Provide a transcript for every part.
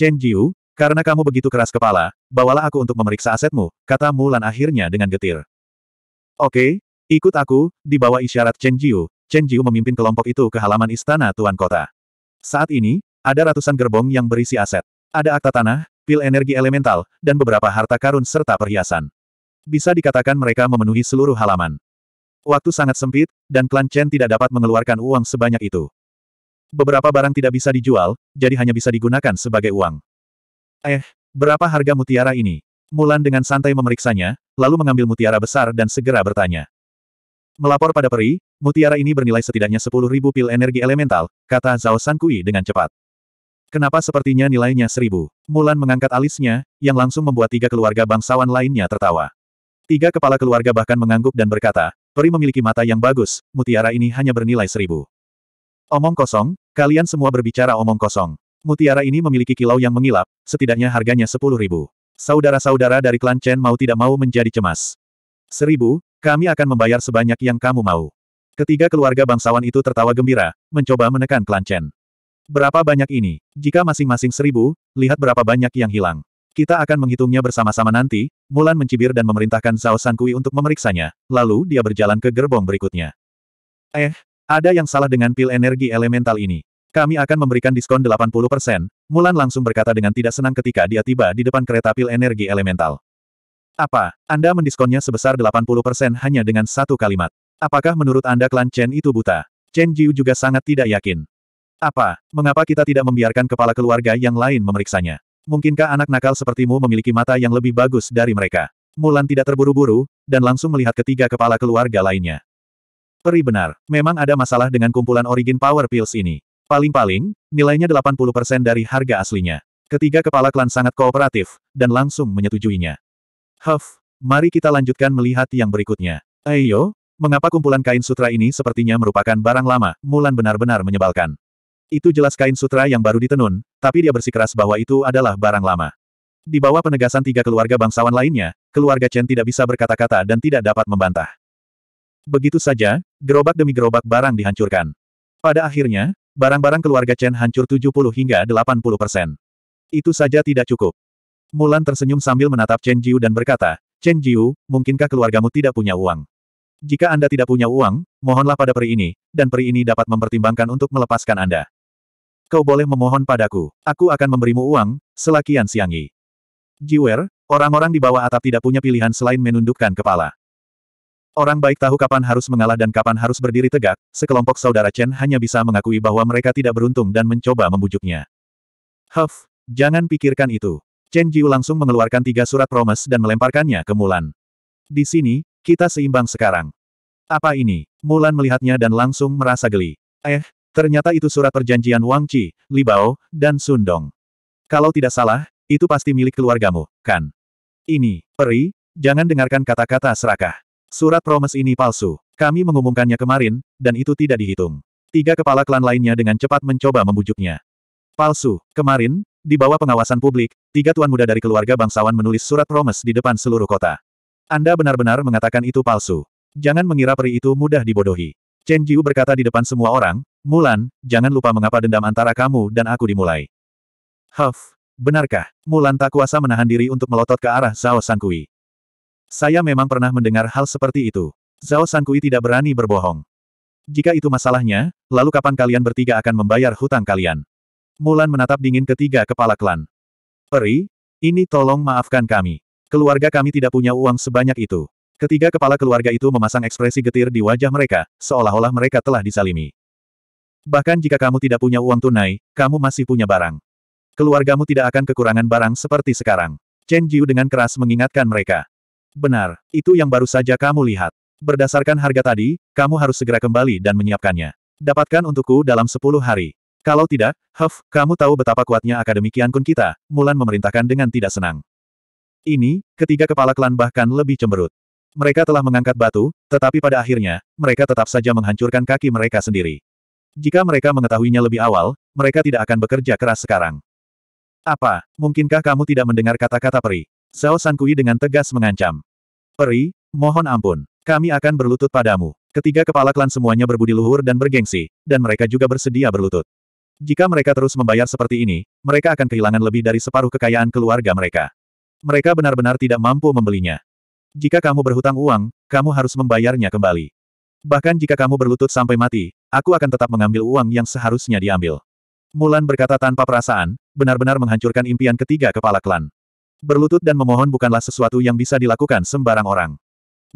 Chen Jiu, karena kamu begitu keras kepala, bawalah aku untuk memeriksa asetmu, kata Mulan akhirnya dengan getir. Oke, ikut aku, di bawah isyarat Chen Jiu, Chen Jiu memimpin kelompok itu ke halaman istana Tuan Kota. Saat ini, ada ratusan gerbong yang berisi aset. Ada akta tanah, pil energi elemental, dan beberapa harta karun serta perhiasan. Bisa dikatakan mereka memenuhi seluruh halaman. Waktu sangat sempit, dan klan Chen tidak dapat mengeluarkan uang sebanyak itu. Beberapa barang tidak bisa dijual, jadi hanya bisa digunakan sebagai uang. Eh, berapa harga mutiara ini? Mulan dengan santai memeriksanya, lalu mengambil mutiara besar dan segera bertanya. Melapor pada peri, mutiara ini bernilai setidaknya 10.000 pil energi elemental, kata Zhao Sankui dengan cepat. Kenapa sepertinya nilainya seribu? Mulan mengangkat alisnya, yang langsung membuat tiga keluarga bangsawan lainnya tertawa. Tiga kepala keluarga bahkan mengangguk dan berkata, peri memiliki mata yang bagus, mutiara ini hanya bernilai seribu. Omong kosong, kalian semua berbicara omong kosong. Mutiara ini memiliki kilau yang mengilap, setidaknya harganya sepuluh ribu. Saudara-saudara dari klan Chen mau tidak mau menjadi cemas. Seribu, kami akan membayar sebanyak yang kamu mau. Ketiga keluarga bangsawan itu tertawa gembira, mencoba menekan klan Chen. Berapa banyak ini? Jika masing-masing seribu, lihat berapa banyak yang hilang. Kita akan menghitungnya bersama-sama nanti, Mulan mencibir dan memerintahkan Zhao Sankui untuk memeriksanya, lalu dia berjalan ke gerbong berikutnya. Eh, ada yang salah dengan pil energi elemental ini. Kami akan memberikan diskon 80%, Mulan langsung berkata dengan tidak senang ketika dia tiba di depan kereta pil energi elemental. Apa, Anda mendiskonnya sebesar 80% hanya dengan satu kalimat? Apakah menurut Anda klan Chen itu buta? Chen Jiu juga sangat tidak yakin. Apa, mengapa kita tidak membiarkan kepala keluarga yang lain memeriksanya? Mungkinkah anak nakal sepertimu memiliki mata yang lebih bagus dari mereka? Mulan tidak terburu-buru, dan langsung melihat ketiga kepala keluarga lainnya. Peri benar, memang ada masalah dengan kumpulan Origin Power Pills ini. Paling-paling, nilainya 80% dari harga aslinya. Ketiga kepala klan sangat kooperatif, dan langsung menyetujuinya. Huff, mari kita lanjutkan melihat yang berikutnya. Ayo, mengapa kumpulan kain sutra ini sepertinya merupakan barang lama, Mulan benar-benar menyebalkan. Itu jelas kain sutra yang baru ditenun, tapi dia bersikeras bahwa itu adalah barang lama. Di bawah penegasan tiga keluarga bangsawan lainnya, keluarga Chen tidak bisa berkata-kata dan tidak dapat membantah. Begitu saja, gerobak demi gerobak barang dihancurkan. Pada akhirnya, Barang-barang keluarga Chen hancur 70 hingga 80 persen. Itu saja tidak cukup. Mulan tersenyum sambil menatap Chen Jiu dan berkata, Chen Jiu, mungkinkah keluargamu tidak punya uang? Jika Anda tidak punya uang, mohonlah pada peri ini, dan peri ini dapat mempertimbangkan untuk melepaskan Anda. Kau boleh memohon padaku. Aku akan memberimu uang, selakian siangi. Jiwer, orang-orang di bawah atap tidak punya pilihan selain menundukkan kepala. Orang baik tahu kapan harus mengalah dan kapan harus berdiri tegak, sekelompok saudara Chen hanya bisa mengakui bahwa mereka tidak beruntung dan mencoba membujuknya. Huff, jangan pikirkan itu. Chen Jiu langsung mengeluarkan tiga surat promes dan melemparkannya ke Mulan. Di sini, kita seimbang sekarang. Apa ini? Mulan melihatnya dan langsung merasa geli. Eh, ternyata itu surat perjanjian Wang Qi, Li Bao, dan Sun Dong. Kalau tidak salah, itu pasti milik keluargamu, kan? Ini, peri, jangan dengarkan kata-kata serakah. Surat promes ini palsu. Kami mengumumkannya kemarin, dan itu tidak dihitung. Tiga kepala klan lainnya dengan cepat mencoba membujuknya. Palsu. Kemarin, di bawah pengawasan publik, tiga tuan muda dari keluarga bangsawan menulis surat promes di depan seluruh kota. Anda benar-benar mengatakan itu palsu. Jangan mengira peri itu mudah dibodohi. Chen Jiu berkata di depan semua orang, Mulan, jangan lupa mengapa dendam antara kamu dan aku dimulai. Huff, benarkah? Mulan tak kuasa menahan diri untuk melotot ke arah Zhao Sankui. Saya memang pernah mendengar hal seperti itu. Zhao Sankui tidak berani berbohong. Jika itu masalahnya, lalu kapan kalian bertiga akan membayar hutang kalian? Mulan menatap dingin ketiga kepala klan. Peri, ini tolong maafkan kami. Keluarga kami tidak punya uang sebanyak itu. Ketiga kepala keluarga itu memasang ekspresi getir di wajah mereka, seolah-olah mereka telah disalimi. Bahkan jika kamu tidak punya uang tunai, kamu masih punya barang. Keluargamu tidak akan kekurangan barang seperti sekarang. Chen Jiu dengan keras mengingatkan mereka. Benar, itu yang baru saja kamu lihat. Berdasarkan harga tadi, kamu harus segera kembali dan menyiapkannya. Dapatkan untukku dalam 10 hari. Kalau tidak, Huff, kamu tahu betapa kuatnya Akademi Kun kita, Mulan memerintahkan dengan tidak senang. Ini, ketiga kepala klan bahkan lebih cemberut. Mereka telah mengangkat batu, tetapi pada akhirnya, mereka tetap saja menghancurkan kaki mereka sendiri. Jika mereka mengetahuinya lebih awal, mereka tidak akan bekerja keras sekarang. Apa, mungkinkah kamu tidak mendengar kata-kata peri? Zhao Sankui dengan tegas mengancam. Peri, mohon ampun. Kami akan berlutut padamu. Ketiga kepala klan semuanya berbudi luhur dan bergengsi, dan mereka juga bersedia berlutut. Jika mereka terus membayar seperti ini, mereka akan kehilangan lebih dari separuh kekayaan keluarga mereka. Mereka benar-benar tidak mampu membelinya. Jika kamu berhutang uang, kamu harus membayarnya kembali. Bahkan jika kamu berlutut sampai mati, aku akan tetap mengambil uang yang seharusnya diambil. Mulan berkata tanpa perasaan, benar-benar menghancurkan impian ketiga kepala klan. Berlutut dan memohon bukanlah sesuatu yang bisa dilakukan sembarang orang.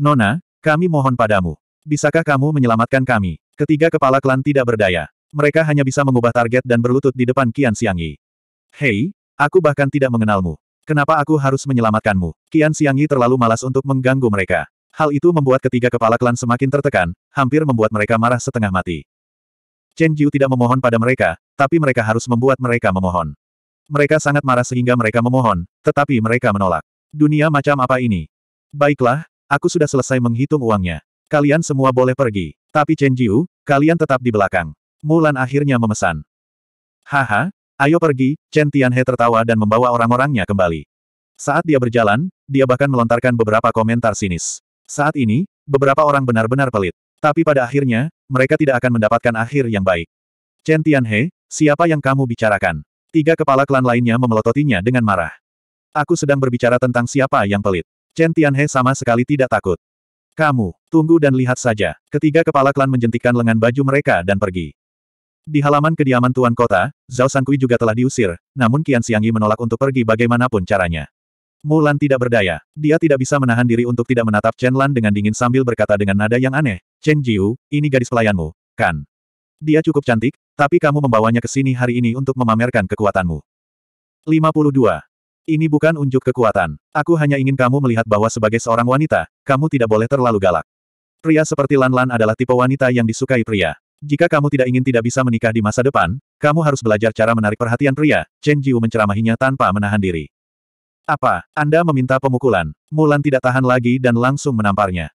Nona, kami mohon padamu. Bisakah kamu menyelamatkan kami? Ketiga kepala klan tidak berdaya. Mereka hanya bisa mengubah target dan berlutut di depan Kian Xiangyi. Hei, aku bahkan tidak mengenalmu. Kenapa aku harus menyelamatkanmu? Kian Xiangyi terlalu malas untuk mengganggu mereka. Hal itu membuat ketiga kepala klan semakin tertekan, hampir membuat mereka marah setengah mati. Chen Jiu tidak memohon pada mereka, tapi mereka harus membuat mereka memohon. Mereka sangat marah sehingga mereka memohon, tetapi mereka menolak. Dunia macam apa ini? Baiklah, aku sudah selesai menghitung uangnya. Kalian semua boleh pergi. Tapi Chen Jiu, kalian tetap di belakang. Mulan akhirnya memesan. Haha, ayo pergi, Chen Tianhe tertawa dan membawa orang-orangnya kembali. Saat dia berjalan, dia bahkan melontarkan beberapa komentar sinis. Saat ini, beberapa orang benar-benar pelit. Tapi pada akhirnya, mereka tidak akan mendapatkan akhir yang baik. Chen Tianhe, siapa yang kamu bicarakan? Tiga kepala klan lainnya memelototinya dengan marah. Aku sedang berbicara tentang siapa yang pelit. Chen Tianhe sama sekali tidak takut. Kamu, tunggu dan lihat saja. Ketiga kepala klan menjentikkan lengan baju mereka dan pergi. Di halaman kediaman Tuan Kota, Zhao Sankui juga telah diusir, namun Qian Xiangyi menolak untuk pergi bagaimanapun caranya. Mulan tidak berdaya. Dia tidak bisa menahan diri untuk tidak menatap Chen Lan dengan dingin sambil berkata dengan nada yang aneh, Chen Jiu, ini gadis pelayanmu, kan? Dia cukup cantik, tapi kamu membawanya ke sini hari ini untuk memamerkan kekuatanmu. 52. Ini bukan unjuk kekuatan. Aku hanya ingin kamu melihat bahwa sebagai seorang wanita, kamu tidak boleh terlalu galak. Pria seperti Lan Lan adalah tipe wanita yang disukai pria. Jika kamu tidak ingin tidak bisa menikah di masa depan, kamu harus belajar cara menarik perhatian pria, Chen Jiu menceramahinya tanpa menahan diri. Apa, Anda meminta pemukulan? Mulan tidak tahan lagi dan langsung menamparnya.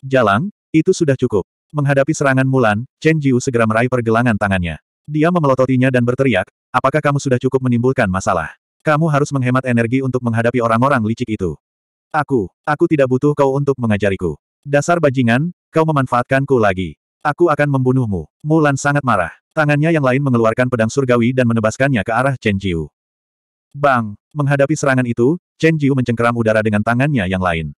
Jalang, itu sudah cukup. Menghadapi serangan Mulan, Chen Jiu segera meraih pergelangan tangannya. Dia memelototinya dan berteriak, apakah kamu sudah cukup menimbulkan masalah? Kamu harus menghemat energi untuk menghadapi orang-orang licik itu. Aku, aku tidak butuh kau untuk mengajariku. Dasar bajingan, kau memanfaatkanku lagi. Aku akan membunuhmu. Mulan sangat marah. Tangannya yang lain mengeluarkan pedang surgawi dan menebaskannya ke arah Chen Jiu. Bang! Menghadapi serangan itu, Chen Jiu mencengkeram udara dengan tangannya yang lain.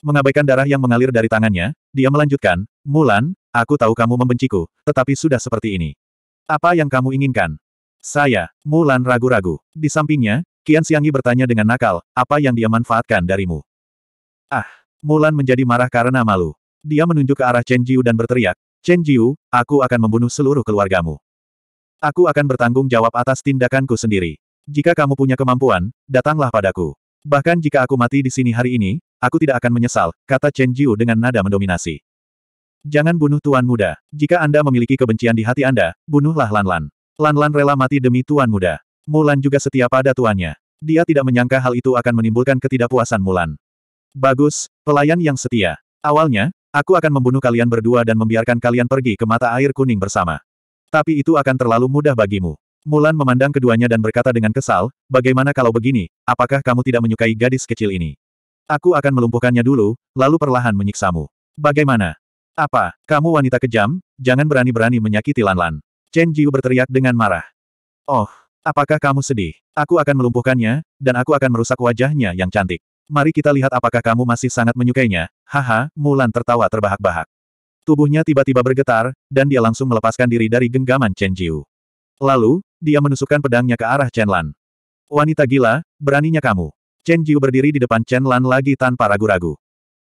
Mengabaikan darah yang mengalir dari tangannya, dia melanjutkan, Mulan, aku tahu kamu membenciku, tetapi sudah seperti ini. Apa yang kamu inginkan? Saya, Mulan ragu-ragu. Di sampingnya, Kian Xiangyi bertanya dengan nakal, apa yang dia manfaatkan darimu? Ah! Mulan menjadi marah karena malu. Dia menunjuk ke arah Chen Jiu dan berteriak, Chen Jiu, aku akan membunuh seluruh keluargamu. Aku akan bertanggung jawab atas tindakanku sendiri. Jika kamu punya kemampuan, datanglah padaku. Bahkan jika aku mati di sini hari ini, aku tidak akan menyesal, kata Chen Jiu dengan nada mendominasi. Jangan bunuh Tuan Muda. Jika Anda memiliki kebencian di hati Anda, bunuhlah Lan Lan. Lan Lan rela mati demi Tuan Muda. Mulan juga setia pada tuannya. Dia tidak menyangka hal itu akan menimbulkan ketidakpuasan Mulan. Bagus, pelayan yang setia. Awalnya, Aku akan membunuh kalian berdua dan membiarkan kalian pergi ke mata air kuning bersama. Tapi itu akan terlalu mudah bagimu. Mulan memandang keduanya dan berkata dengan kesal, bagaimana kalau begini, apakah kamu tidak menyukai gadis kecil ini? Aku akan melumpuhkannya dulu, lalu perlahan menyiksamu. Bagaimana? Apa, kamu wanita kejam, jangan berani-berani menyakiti Lan Lan. Chen Jiu berteriak dengan marah. Oh, apakah kamu sedih? Aku akan melumpuhkannya, dan aku akan merusak wajahnya yang cantik. Mari kita lihat apakah kamu masih sangat menyukainya. Haha, Mulan tertawa terbahak-bahak. Tubuhnya tiba-tiba bergetar, dan dia langsung melepaskan diri dari genggaman Chen Jiu. Lalu, dia menusukkan pedangnya ke arah Chen Lan. Wanita gila, beraninya kamu. Chen Jiu berdiri di depan Chen Lan lagi tanpa ragu-ragu.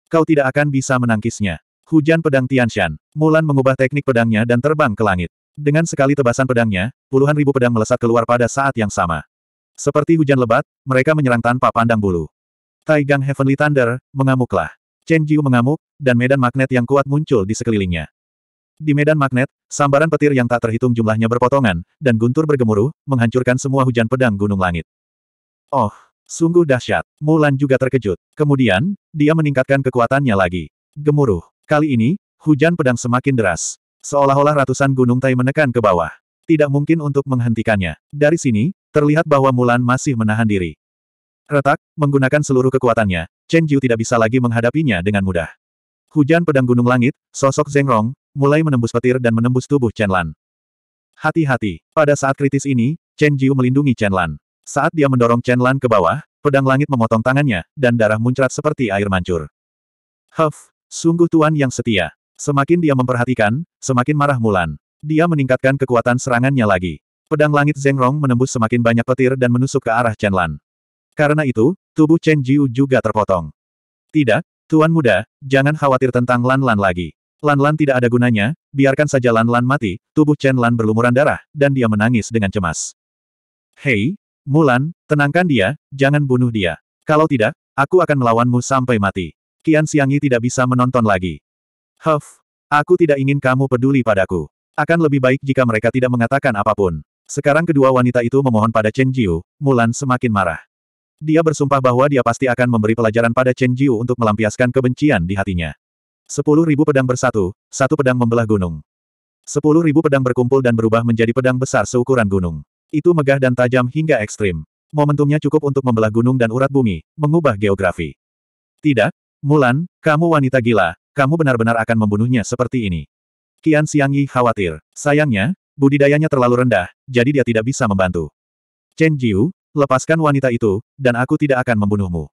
Kau tidak akan bisa menangkisnya. Hujan pedang Tianshan. Mulan mengubah teknik pedangnya dan terbang ke langit. Dengan sekali tebasan pedangnya, puluhan ribu pedang melesat keluar pada saat yang sama. Seperti hujan lebat, mereka menyerang tanpa pandang bulu. Taigang Heavenly Thunder, mengamuklah. Chen Jiu mengamuk, dan medan magnet yang kuat muncul di sekelilingnya. Di medan magnet, sambaran petir yang tak terhitung jumlahnya berpotongan, dan guntur bergemuruh, menghancurkan semua hujan pedang gunung langit. Oh, sungguh dahsyat. Mulan juga terkejut. Kemudian, dia meningkatkan kekuatannya lagi. Gemuruh. Kali ini, hujan pedang semakin deras. Seolah-olah ratusan gunung Tai menekan ke bawah. Tidak mungkin untuk menghentikannya. Dari sini, terlihat bahwa Mulan masih menahan diri. Retak, menggunakan seluruh kekuatannya, Chen Jiu tidak bisa lagi menghadapinya dengan mudah. Hujan pedang gunung langit, sosok Zheng Rong, mulai menembus petir dan menembus tubuh Chen Lan. Hati-hati, pada saat kritis ini, Chen Jiu melindungi Chen Lan. Saat dia mendorong Chen Lan ke bawah, pedang langit memotong tangannya, dan darah muncrat seperti air mancur. Huff, sungguh tuan yang setia. Semakin dia memperhatikan, semakin marah Mulan. Dia meningkatkan kekuatan serangannya lagi. Pedang langit Zhengrong menembus semakin banyak petir dan menusuk ke arah Chen Lan. Karena itu, tubuh Chen Jiu juga terpotong. Tidak, Tuan Muda, jangan khawatir tentang Lan Lan lagi. Lan Lan tidak ada gunanya, biarkan saja Lan Lan mati, tubuh Chen Lan berlumuran darah, dan dia menangis dengan cemas. Hei, Mulan, tenangkan dia, jangan bunuh dia. Kalau tidak, aku akan melawanmu sampai mati. Kian Xiangyi tidak bisa menonton lagi. Huff, aku tidak ingin kamu peduli padaku. Akan lebih baik jika mereka tidak mengatakan apa pun. Sekarang kedua wanita itu memohon pada Chen Jiu, Mulan semakin marah. Dia bersumpah bahwa dia pasti akan memberi pelajaran pada Chen Jiu untuk melampiaskan kebencian di hatinya. Sepuluh ribu pedang bersatu, satu pedang membelah gunung. Sepuluh ribu pedang berkumpul dan berubah menjadi pedang besar seukuran gunung. Itu megah dan tajam hingga ekstrim. Momentumnya cukup untuk membelah gunung dan urat bumi, mengubah geografi. Tidak, Mulan, kamu wanita gila, kamu benar-benar akan membunuhnya seperti ini. Kian Xiangyi khawatir. Sayangnya, budidayanya terlalu rendah, jadi dia tidak bisa membantu. Chen Jiu, lepaskan wanita itu, dan aku tidak akan membunuhmu.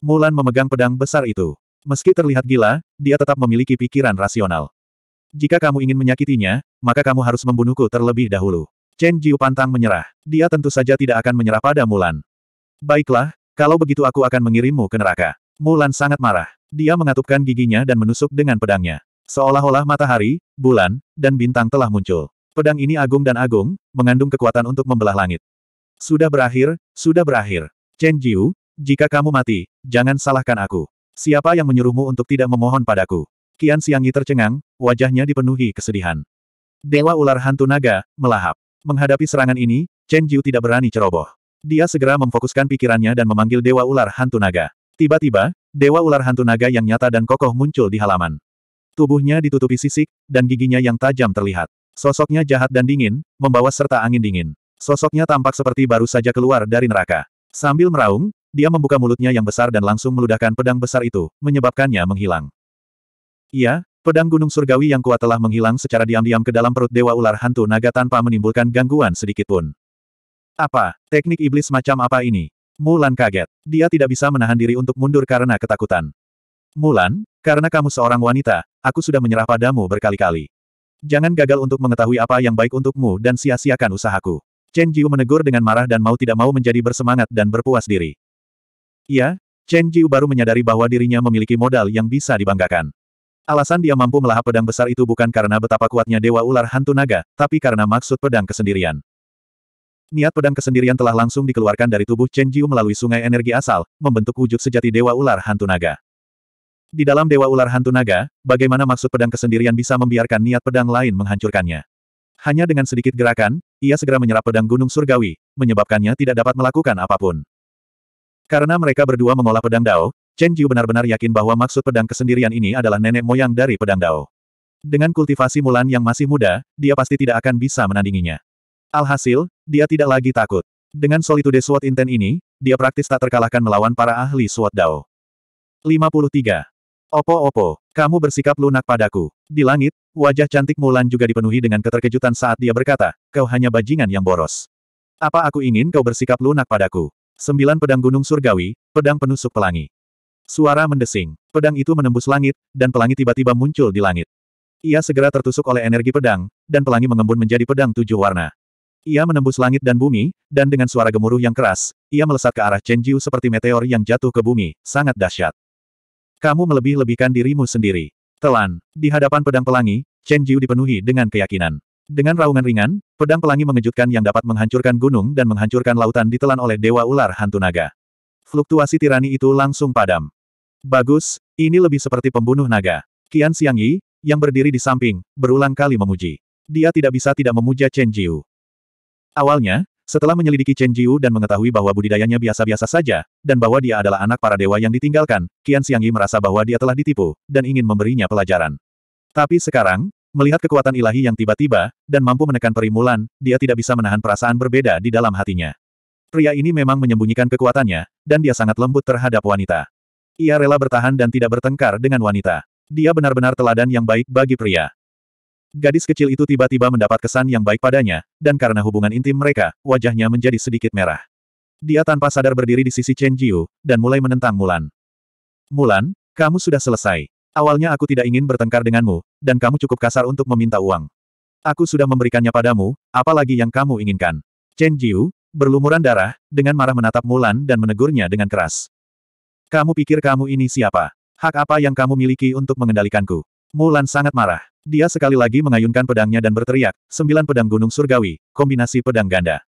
Mulan memegang pedang besar itu. Meski terlihat gila, dia tetap memiliki pikiran rasional. Jika kamu ingin menyakitinya, maka kamu harus membunuhku terlebih dahulu. Chen Jiu pantang menyerah. Dia tentu saja tidak akan menyerah pada Mulan. Baiklah, kalau begitu aku akan mengirimmu ke neraka. Mulan sangat marah. Dia mengatupkan giginya dan menusuk dengan pedangnya. Seolah-olah matahari, bulan, dan bintang telah muncul. Pedang ini agung dan agung, mengandung kekuatan untuk membelah langit. Sudah berakhir, sudah berakhir. Chen Jiu, jika kamu mati, jangan salahkan aku. Siapa yang menyuruhmu untuk tidak memohon padaku? Kian Xiangyi tercengang, wajahnya dipenuhi kesedihan. Dewa ular hantu naga, melahap. Menghadapi serangan ini, Chen Jiu tidak berani ceroboh. Dia segera memfokuskan pikirannya dan memanggil Dewa Ular Hantu Naga. Tiba-tiba, Dewa Ular Hantu Naga yang nyata dan kokoh muncul di halaman. Tubuhnya ditutupi sisik, dan giginya yang tajam terlihat. Sosoknya jahat dan dingin, membawa serta angin dingin. Sosoknya tampak seperti baru saja keluar dari neraka. Sambil meraung, dia membuka mulutnya yang besar dan langsung meludahkan pedang besar itu, menyebabkannya menghilang. Iya, pedang gunung surgawi yang kuat telah menghilang secara diam-diam ke dalam perut dewa ular hantu naga tanpa menimbulkan gangguan sedikitpun. Apa, teknik iblis macam apa ini? Mulan kaget. Dia tidak bisa menahan diri untuk mundur karena ketakutan. Mulan, karena kamu seorang wanita, aku sudah menyerah padamu berkali-kali. Jangan gagal untuk mengetahui apa yang baik untukmu dan sia-siakan usahaku. Chen Jiu menegur dengan marah dan mau tidak mau menjadi bersemangat dan berpuas diri. Ya, Chen Jiu baru menyadari bahwa dirinya memiliki modal yang bisa dibanggakan. Alasan dia mampu melahap pedang besar itu bukan karena betapa kuatnya Dewa Ular Hantu Naga, tapi karena maksud pedang kesendirian. Niat pedang kesendirian telah langsung dikeluarkan dari tubuh Chen Jiu melalui sungai energi asal, membentuk wujud sejati Dewa Ular Hantu Naga. Di dalam Dewa Ular Hantu Naga, bagaimana maksud pedang kesendirian bisa membiarkan niat pedang lain menghancurkannya? Hanya dengan sedikit gerakan, ia segera menyerap pedang gunung surgawi, menyebabkannya tidak dapat melakukan apa pun. Karena mereka berdua mengolah pedang Dao, Chen Jiu benar-benar yakin bahwa maksud pedang kesendirian ini adalah nenek moyang dari pedang Dao. Dengan kultivasi Mulan yang masih muda, dia pasti tidak akan bisa menandinginya. Alhasil, dia tidak lagi takut. Dengan Solitude Sword Inten ini, dia praktis tak terkalahkan melawan para ahli Sword Dao. 53. Opo-opo, kamu bersikap lunak padaku. Di langit, wajah cantik Mulan juga dipenuhi dengan keterkejutan saat dia berkata, kau hanya bajingan yang boros. Apa aku ingin kau bersikap lunak padaku? Sembilan pedang gunung surgawi, pedang penusuk pelangi. Suara mendesing. Pedang itu menembus langit, dan pelangi tiba-tiba muncul di langit. Ia segera tertusuk oleh energi pedang, dan pelangi mengembun menjadi pedang tujuh warna. Ia menembus langit dan bumi, dan dengan suara gemuruh yang keras, ia melesat ke arah Chen Jiu seperti meteor yang jatuh ke bumi, sangat dahsyat. Kamu melebih-lebihkan dirimu sendiri. Telan. Di hadapan pedang pelangi, Chen Jiu dipenuhi dengan keyakinan. Dengan raungan ringan, pedang pelangi mengejutkan yang dapat menghancurkan gunung dan menghancurkan lautan ditelan oleh Dewa Ular Hantu Naga. Fluktuasi tirani itu langsung padam. Bagus, ini lebih seperti pembunuh naga. Qian Xiangyi, yang berdiri di samping, berulang kali memuji. Dia tidak bisa tidak memuja Chen Jiu. Awalnya, setelah menyelidiki Chen Jiu dan mengetahui bahwa budidayanya biasa-biasa saja, dan bahwa dia adalah anak para dewa yang ditinggalkan, Qian Xiangyi merasa bahwa dia telah ditipu, dan ingin memberinya pelajaran. Tapi sekarang, Melihat kekuatan ilahi yang tiba-tiba, dan mampu menekan perimulan, dia tidak bisa menahan perasaan berbeda di dalam hatinya. Pria ini memang menyembunyikan kekuatannya, dan dia sangat lembut terhadap wanita. Ia rela bertahan dan tidak bertengkar dengan wanita. Dia benar-benar teladan yang baik bagi pria. Gadis kecil itu tiba-tiba mendapat kesan yang baik padanya, dan karena hubungan intim mereka, wajahnya menjadi sedikit merah. Dia tanpa sadar berdiri di sisi Chen Jiu, dan mulai menentang Mulan. Mulan, kamu sudah selesai. Awalnya aku tidak ingin bertengkar denganmu, dan kamu cukup kasar untuk meminta uang. Aku sudah memberikannya padamu, apalagi yang kamu inginkan. Chen Jiu, berlumuran darah, dengan marah menatap Mulan dan menegurnya dengan keras. Kamu pikir kamu ini siapa? Hak apa yang kamu miliki untuk mengendalikanku? Mulan sangat marah. Dia sekali lagi mengayunkan pedangnya dan berteriak, sembilan pedang gunung surgawi, kombinasi pedang ganda.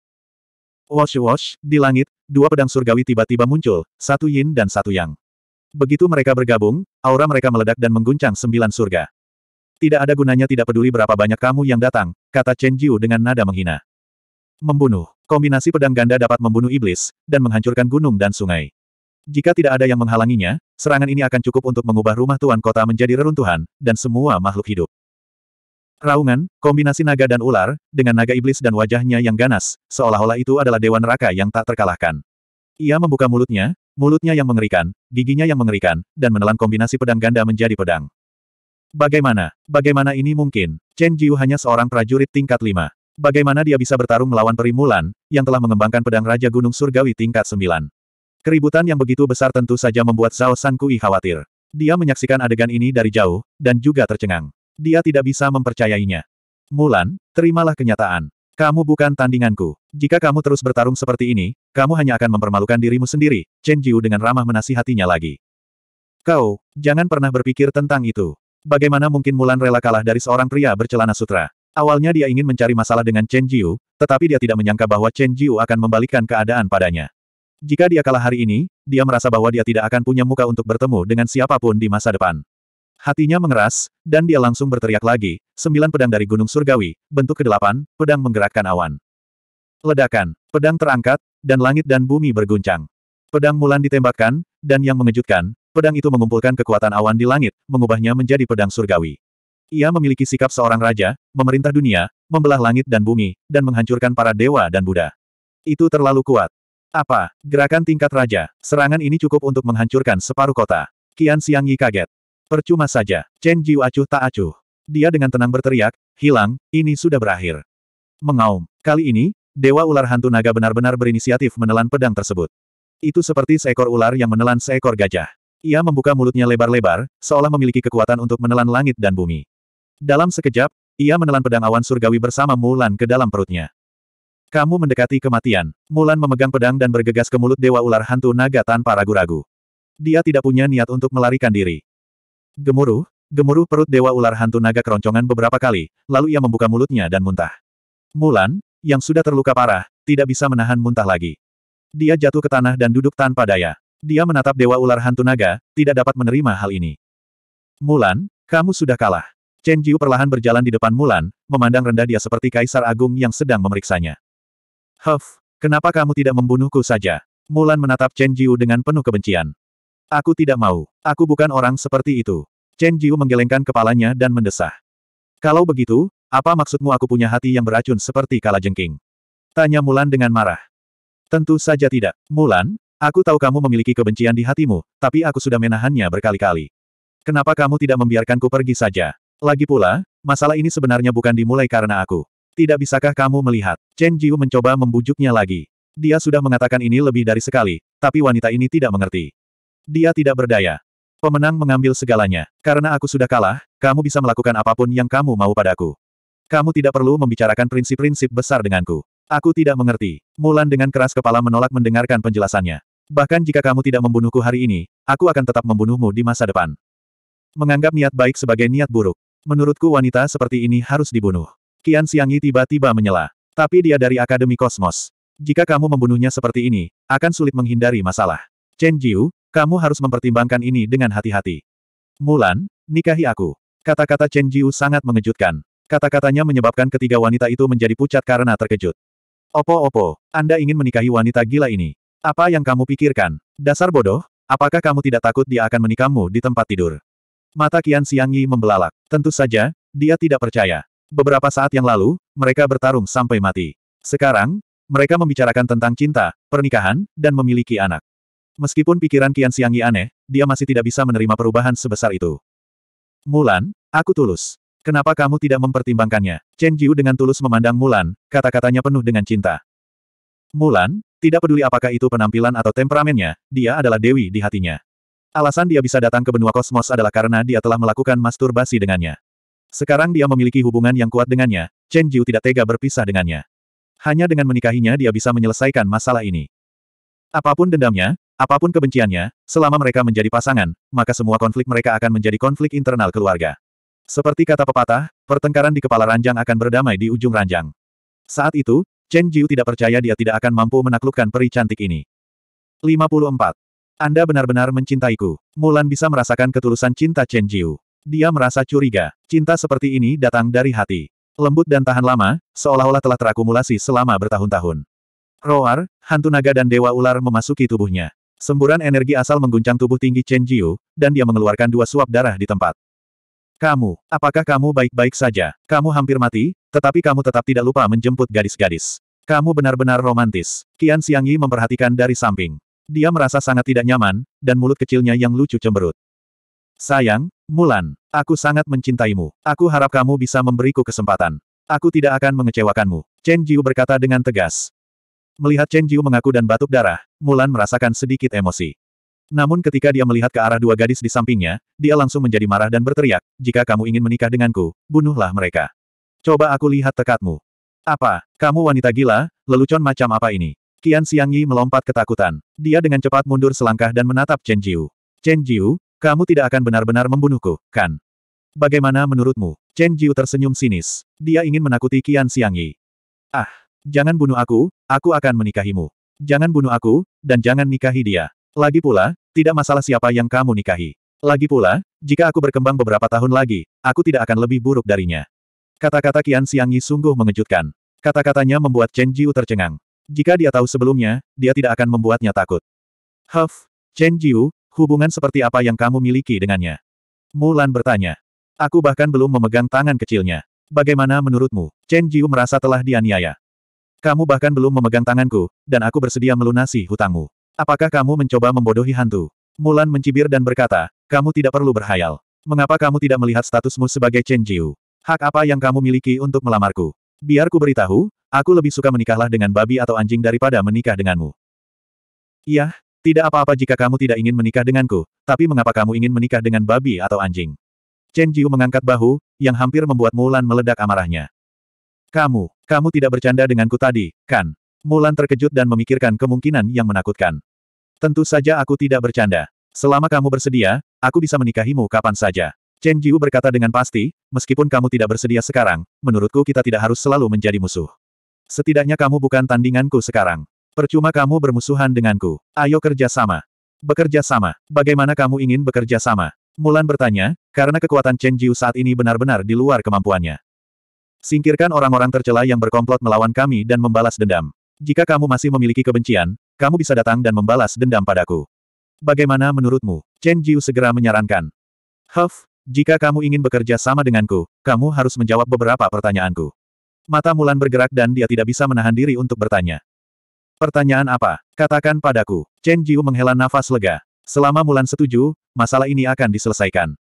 Wash wash, di langit, dua pedang surgawi tiba-tiba muncul, satu yin dan satu yang. Begitu mereka bergabung, aura mereka meledak dan mengguncang sembilan surga. Tidak ada gunanya tidak peduli berapa banyak kamu yang datang, kata Chen Jiu dengan nada menghina. Membunuh. Kombinasi pedang ganda dapat membunuh iblis, dan menghancurkan gunung dan sungai. Jika tidak ada yang menghalanginya, serangan ini akan cukup untuk mengubah rumah tuan kota menjadi reruntuhan, dan semua makhluk hidup. Raungan, kombinasi naga dan ular, dengan naga iblis dan wajahnya yang ganas, seolah-olah itu adalah dewa neraka yang tak terkalahkan. Ia membuka mulutnya, mulutnya yang mengerikan, giginya yang mengerikan, dan menelan kombinasi pedang ganda menjadi pedang. Bagaimana? Bagaimana ini mungkin? Chen Jiu hanya seorang prajurit tingkat lima. Bagaimana dia bisa bertarung melawan peri Mulan, yang telah mengembangkan pedang Raja Gunung Surgawi tingkat sembilan? Keributan yang begitu besar tentu saja membuat Zhao San Kui khawatir. Dia menyaksikan adegan ini dari jauh, dan juga tercengang. Dia tidak bisa mempercayainya. Mulan, terimalah kenyataan. Kamu bukan tandinganku. Jika kamu terus bertarung seperti ini, kamu hanya akan mempermalukan dirimu sendiri, Chen Jiu dengan ramah menasihatinya lagi. Kau, jangan pernah berpikir tentang itu. Bagaimana mungkin Mulan rela kalah dari seorang pria bercelana sutra? Awalnya dia ingin mencari masalah dengan Chen Jiu, tetapi dia tidak menyangka bahwa Chen Jiu akan membalikkan keadaan padanya. Jika dia kalah hari ini, dia merasa bahwa dia tidak akan punya muka untuk bertemu dengan siapa pun di masa depan. Hatinya mengeras, dan dia langsung berteriak lagi, sembilan pedang dari Gunung Surgawi, bentuk kedelapan, pedang menggerakkan awan. Ledakan, pedang terangkat, dan langit dan bumi berguncang. Pedang Mulan ditembakkan, dan yang mengejutkan, pedang itu mengumpulkan kekuatan awan di langit, mengubahnya menjadi pedang surgawi. Ia memiliki sikap seorang raja, memerintah dunia, membelah langit dan bumi, dan menghancurkan para dewa dan Buddha. Itu terlalu kuat. Apa? Gerakan tingkat raja. Serangan ini cukup untuk menghancurkan separuh kota. Kian Xiang Yi kaget. Percuma saja, Chen Jiu acuh tak acuh. Dia dengan tenang berteriak, hilang, ini sudah berakhir. Mengaum. Kali ini, Dewa Ular Hantu Naga benar-benar berinisiatif menelan pedang tersebut. Itu seperti seekor ular yang menelan seekor gajah. Ia membuka mulutnya lebar-lebar, seolah memiliki kekuatan untuk menelan langit dan bumi. Dalam sekejap, ia menelan pedang awan surgawi bersama Mulan ke dalam perutnya. Kamu mendekati kematian. Mulan memegang pedang dan bergegas ke mulut Dewa Ular Hantu Naga tanpa ragu-ragu. Dia tidak punya niat untuk melarikan diri. Gemuruh, gemuruh perut Dewa Ular Hantu Naga keroncongan beberapa kali, lalu ia membuka mulutnya dan muntah. Mulan, yang sudah terluka parah, tidak bisa menahan muntah lagi. Dia jatuh ke tanah dan duduk tanpa daya. Dia menatap Dewa Ular Hantu Naga, tidak dapat menerima hal ini. Mulan, kamu sudah kalah. Chen Jiu perlahan berjalan di depan Mulan, memandang rendah dia seperti kaisar agung yang sedang memeriksanya. Huff, kenapa kamu tidak membunuhku saja? Mulan menatap Chen Jiu dengan penuh kebencian. Aku tidak mau. Aku bukan orang seperti itu. Chen Jiu menggelengkan kepalanya dan mendesah. Kalau begitu, apa maksudmu aku punya hati yang beracun seperti kala jengking? Tanya Mulan dengan marah. Tentu saja tidak. Mulan, aku tahu kamu memiliki kebencian di hatimu, tapi aku sudah menahannya berkali-kali. Kenapa kamu tidak membiarkanku pergi saja? Lagi pula, masalah ini sebenarnya bukan dimulai karena aku. Tidak bisakah kamu melihat? Chen Jiu mencoba membujuknya lagi. Dia sudah mengatakan ini lebih dari sekali, tapi wanita ini tidak mengerti. Dia tidak berdaya. Pemenang mengambil segalanya. Karena aku sudah kalah, kamu bisa melakukan apa pun yang kamu mau padaku. Kamu tidak perlu membicarakan prinsip-prinsip besar denganku. Aku tidak mengerti. Mulan dengan keras kepala menolak mendengarkan penjelasannya. Bahkan jika kamu tidak membunuhku hari ini, aku akan tetap membunuhmu di masa depan. Menganggap niat baik sebagai niat buruk. Menurutku wanita seperti ini harus dibunuh. Kian Xiangyi tiba-tiba menyela. Tapi dia dari Akademi Kosmos. Jika kamu membunuhnya seperti ini, akan sulit menghindari masalah. Chen Jiu, kamu harus mempertimbangkan ini dengan hati-hati. Mulan, nikahi aku. Kata-kata Chen Jiu sangat mengejutkan. Kata-katanya menyebabkan ketiga wanita itu menjadi pucat karena terkejut. Opo-opo, Anda ingin menikahi wanita gila ini. Apa yang kamu pikirkan? Dasar bodoh, apakah kamu tidak takut dia akan menikahmu di tempat tidur? Mata Kian Xiangyi membelalak. Tentu saja, dia tidak percaya. Beberapa saat yang lalu, mereka bertarung sampai mati. Sekarang, mereka membicarakan tentang cinta, pernikahan, dan memiliki anak. Meskipun pikiran Kian Xiangyi aneh, dia masih tidak bisa menerima perubahan sebesar itu. Mulan, aku tulus. Kenapa kamu tidak mempertimbangkannya? Chen Jiu dengan tulus memandang Mulan, kata-katanya penuh dengan cinta. Mulan, tidak peduli apakah itu penampilan atau temperamennya, dia adalah dewi di hatinya. Alasan dia bisa datang ke benua kosmos adalah karena dia telah melakukan masturbasi dengannya. Sekarang dia memiliki hubungan yang kuat dengannya, Chen Jiu tidak tega berpisah dengannya. Hanya dengan menikahinya dia bisa menyelesaikan masalah ini. Apa pun dendamnya, apa pun kebenciannya, selama mereka menjadi pasangan, maka semua konflik mereka akan menjadi konflik internal keluarga. Seperti kata pepatah, pertengkaran di kepala ranjang akan berdamai di ujung ranjang. Saat itu, Chen Jiu tidak percaya dia tidak akan mampu menaklukkan peri cantik ini. 54. Anda benar-benar mencintaiku. Mulan bisa merasakan ketulusan cinta Chen Jiu. Dia merasa curiga. Cinta seperti ini datang dari hati. Lembut dan tahan lama, seolah-olah telah terakumulasi selama bertahun-tahun. Roar, hantu naga dan dewa ular memasuki tubuhnya. Semburan energi asal mengguncang tubuh tinggi Chen Jiu, dan dia mengeluarkan dua suap darah di tempat. Kamu, apakah kamu baik-baik saja? Kamu hampir mati, tetapi kamu tetap tidak lupa menjemput gadis-gadis. Kamu benar-benar romantis. Kian Xiangyi memperhatikan dari samping. Dia merasa sangat tidak nyaman, dan mulut kecilnya yang lucu cemberut. Sayang, Mulan, aku sangat mencintaimu. Aku harap kamu bisa memberiku kesempatan. Aku tidak akan mengecewakanmu. Chen Jiu berkata dengan tegas. Melihat Chen Jiu mengaku dan batuk darah, Mulan merasakan sedikit emosi. Namun ketika dia melihat ke arah dua gadis di sampingnya, dia langsung menjadi marah dan berteriak, jika kamu ingin menikah denganku, bunuhlah mereka. Coba aku lihat tekadmu. Apa, kamu wanita gila, lelucon macam apa ini? Kian Xiangyi melompat ketakutan. Dia dengan cepat mundur selangkah dan menatap Chen Jiu. Chen Jiu, kamu tidak akan benar-benar membunuhku, kan? Bagaimana menurutmu? Chen Jiu tersenyum sinis. Dia ingin menakuti Kian Xiangyi. Ah, Jangan bunuh aku, aku akan menikahimu. Jangan bunuh aku, dan jangan nikahi dia. Lagi pula, tidak masalah siapa yang kamu nikahi. Lagi pula, jika aku berkembang beberapa tahun lagi, aku tidak akan lebih buruk darinya. Kata-kata Kian Xiangyi sungguh mengejutkan. Kata-katanya membuat Chen Jiu tercengang. Jika dia tahu sebelumnya, dia tidak akan membuatnya takut. Huff, Chen Jiu, hubungan seperti apa yang kamu miliki dengannya? Mulan bertanya. Aku bahkan belum memegang tangan kecilnya. Bagaimana menurutmu? Chen Jiu merasa telah dianiaya. Kamu bahkan belum memegang tanganku, dan aku bersedia melunasi hutangmu. Apakah kamu mencoba membodohi hantu? Mulan mencibir dan berkata, kamu tidak perlu berhayal. Mengapa kamu tidak melihat statusmu sebagai Chen Jiu? Hak apa yang kamu miliki untuk melamarku? Biar ku beritahu, aku lebih suka menikahlah dengan babi atau anjing daripada menikah denganmu. Iya, tidak apa-apa jika kamu tidak ingin menikah denganku, tapi mengapa kamu ingin menikah dengan babi atau anjing? Chen Jiu mengangkat bahu, yang hampir membuat Mulan meledak amarahnya. Kamu, kamu tidak bercanda denganku tadi, kan? Mulan terkejut dan memikirkan kemungkinan yang menakutkan. Tentu saja aku tidak bercanda. Selama kamu bersedia, aku bisa menikahimu kapan saja. Chen Jiu berkata dengan pasti, meskipun kamu tidak bersedia sekarang, menurutku kita tidak harus selalu menjadi musuh. Setidaknya kamu bukan tandinganku sekarang. Percuma kamu bermusuhan denganku. Ayo kerja sama. Bekerja sama. Bagaimana kamu ingin bekerja sama? Mulan bertanya, karena kekuatan Chen Jiu saat ini benar-benar di luar kemampuannya. Singkirkan orang-orang tercela yang berkomplot melawan kami dan membalas dendam. Jika kamu masih memiliki kebencian, kamu bisa datang dan membalas dendam padaku. Bagaimana menurutmu? Chen Jiu segera menyarankan. Huff, jika kamu ingin bekerja sama denganku, kamu harus menjawab beberapa pertanyaanku. Mata Mulan bergerak dan dia tidak bisa menahan diri untuk bertanya. Pertanyaan apa? Katakan padaku. Chen Jiu menghela nafas lega. Selama Mulan setuju, masalah ini akan diselesaikan.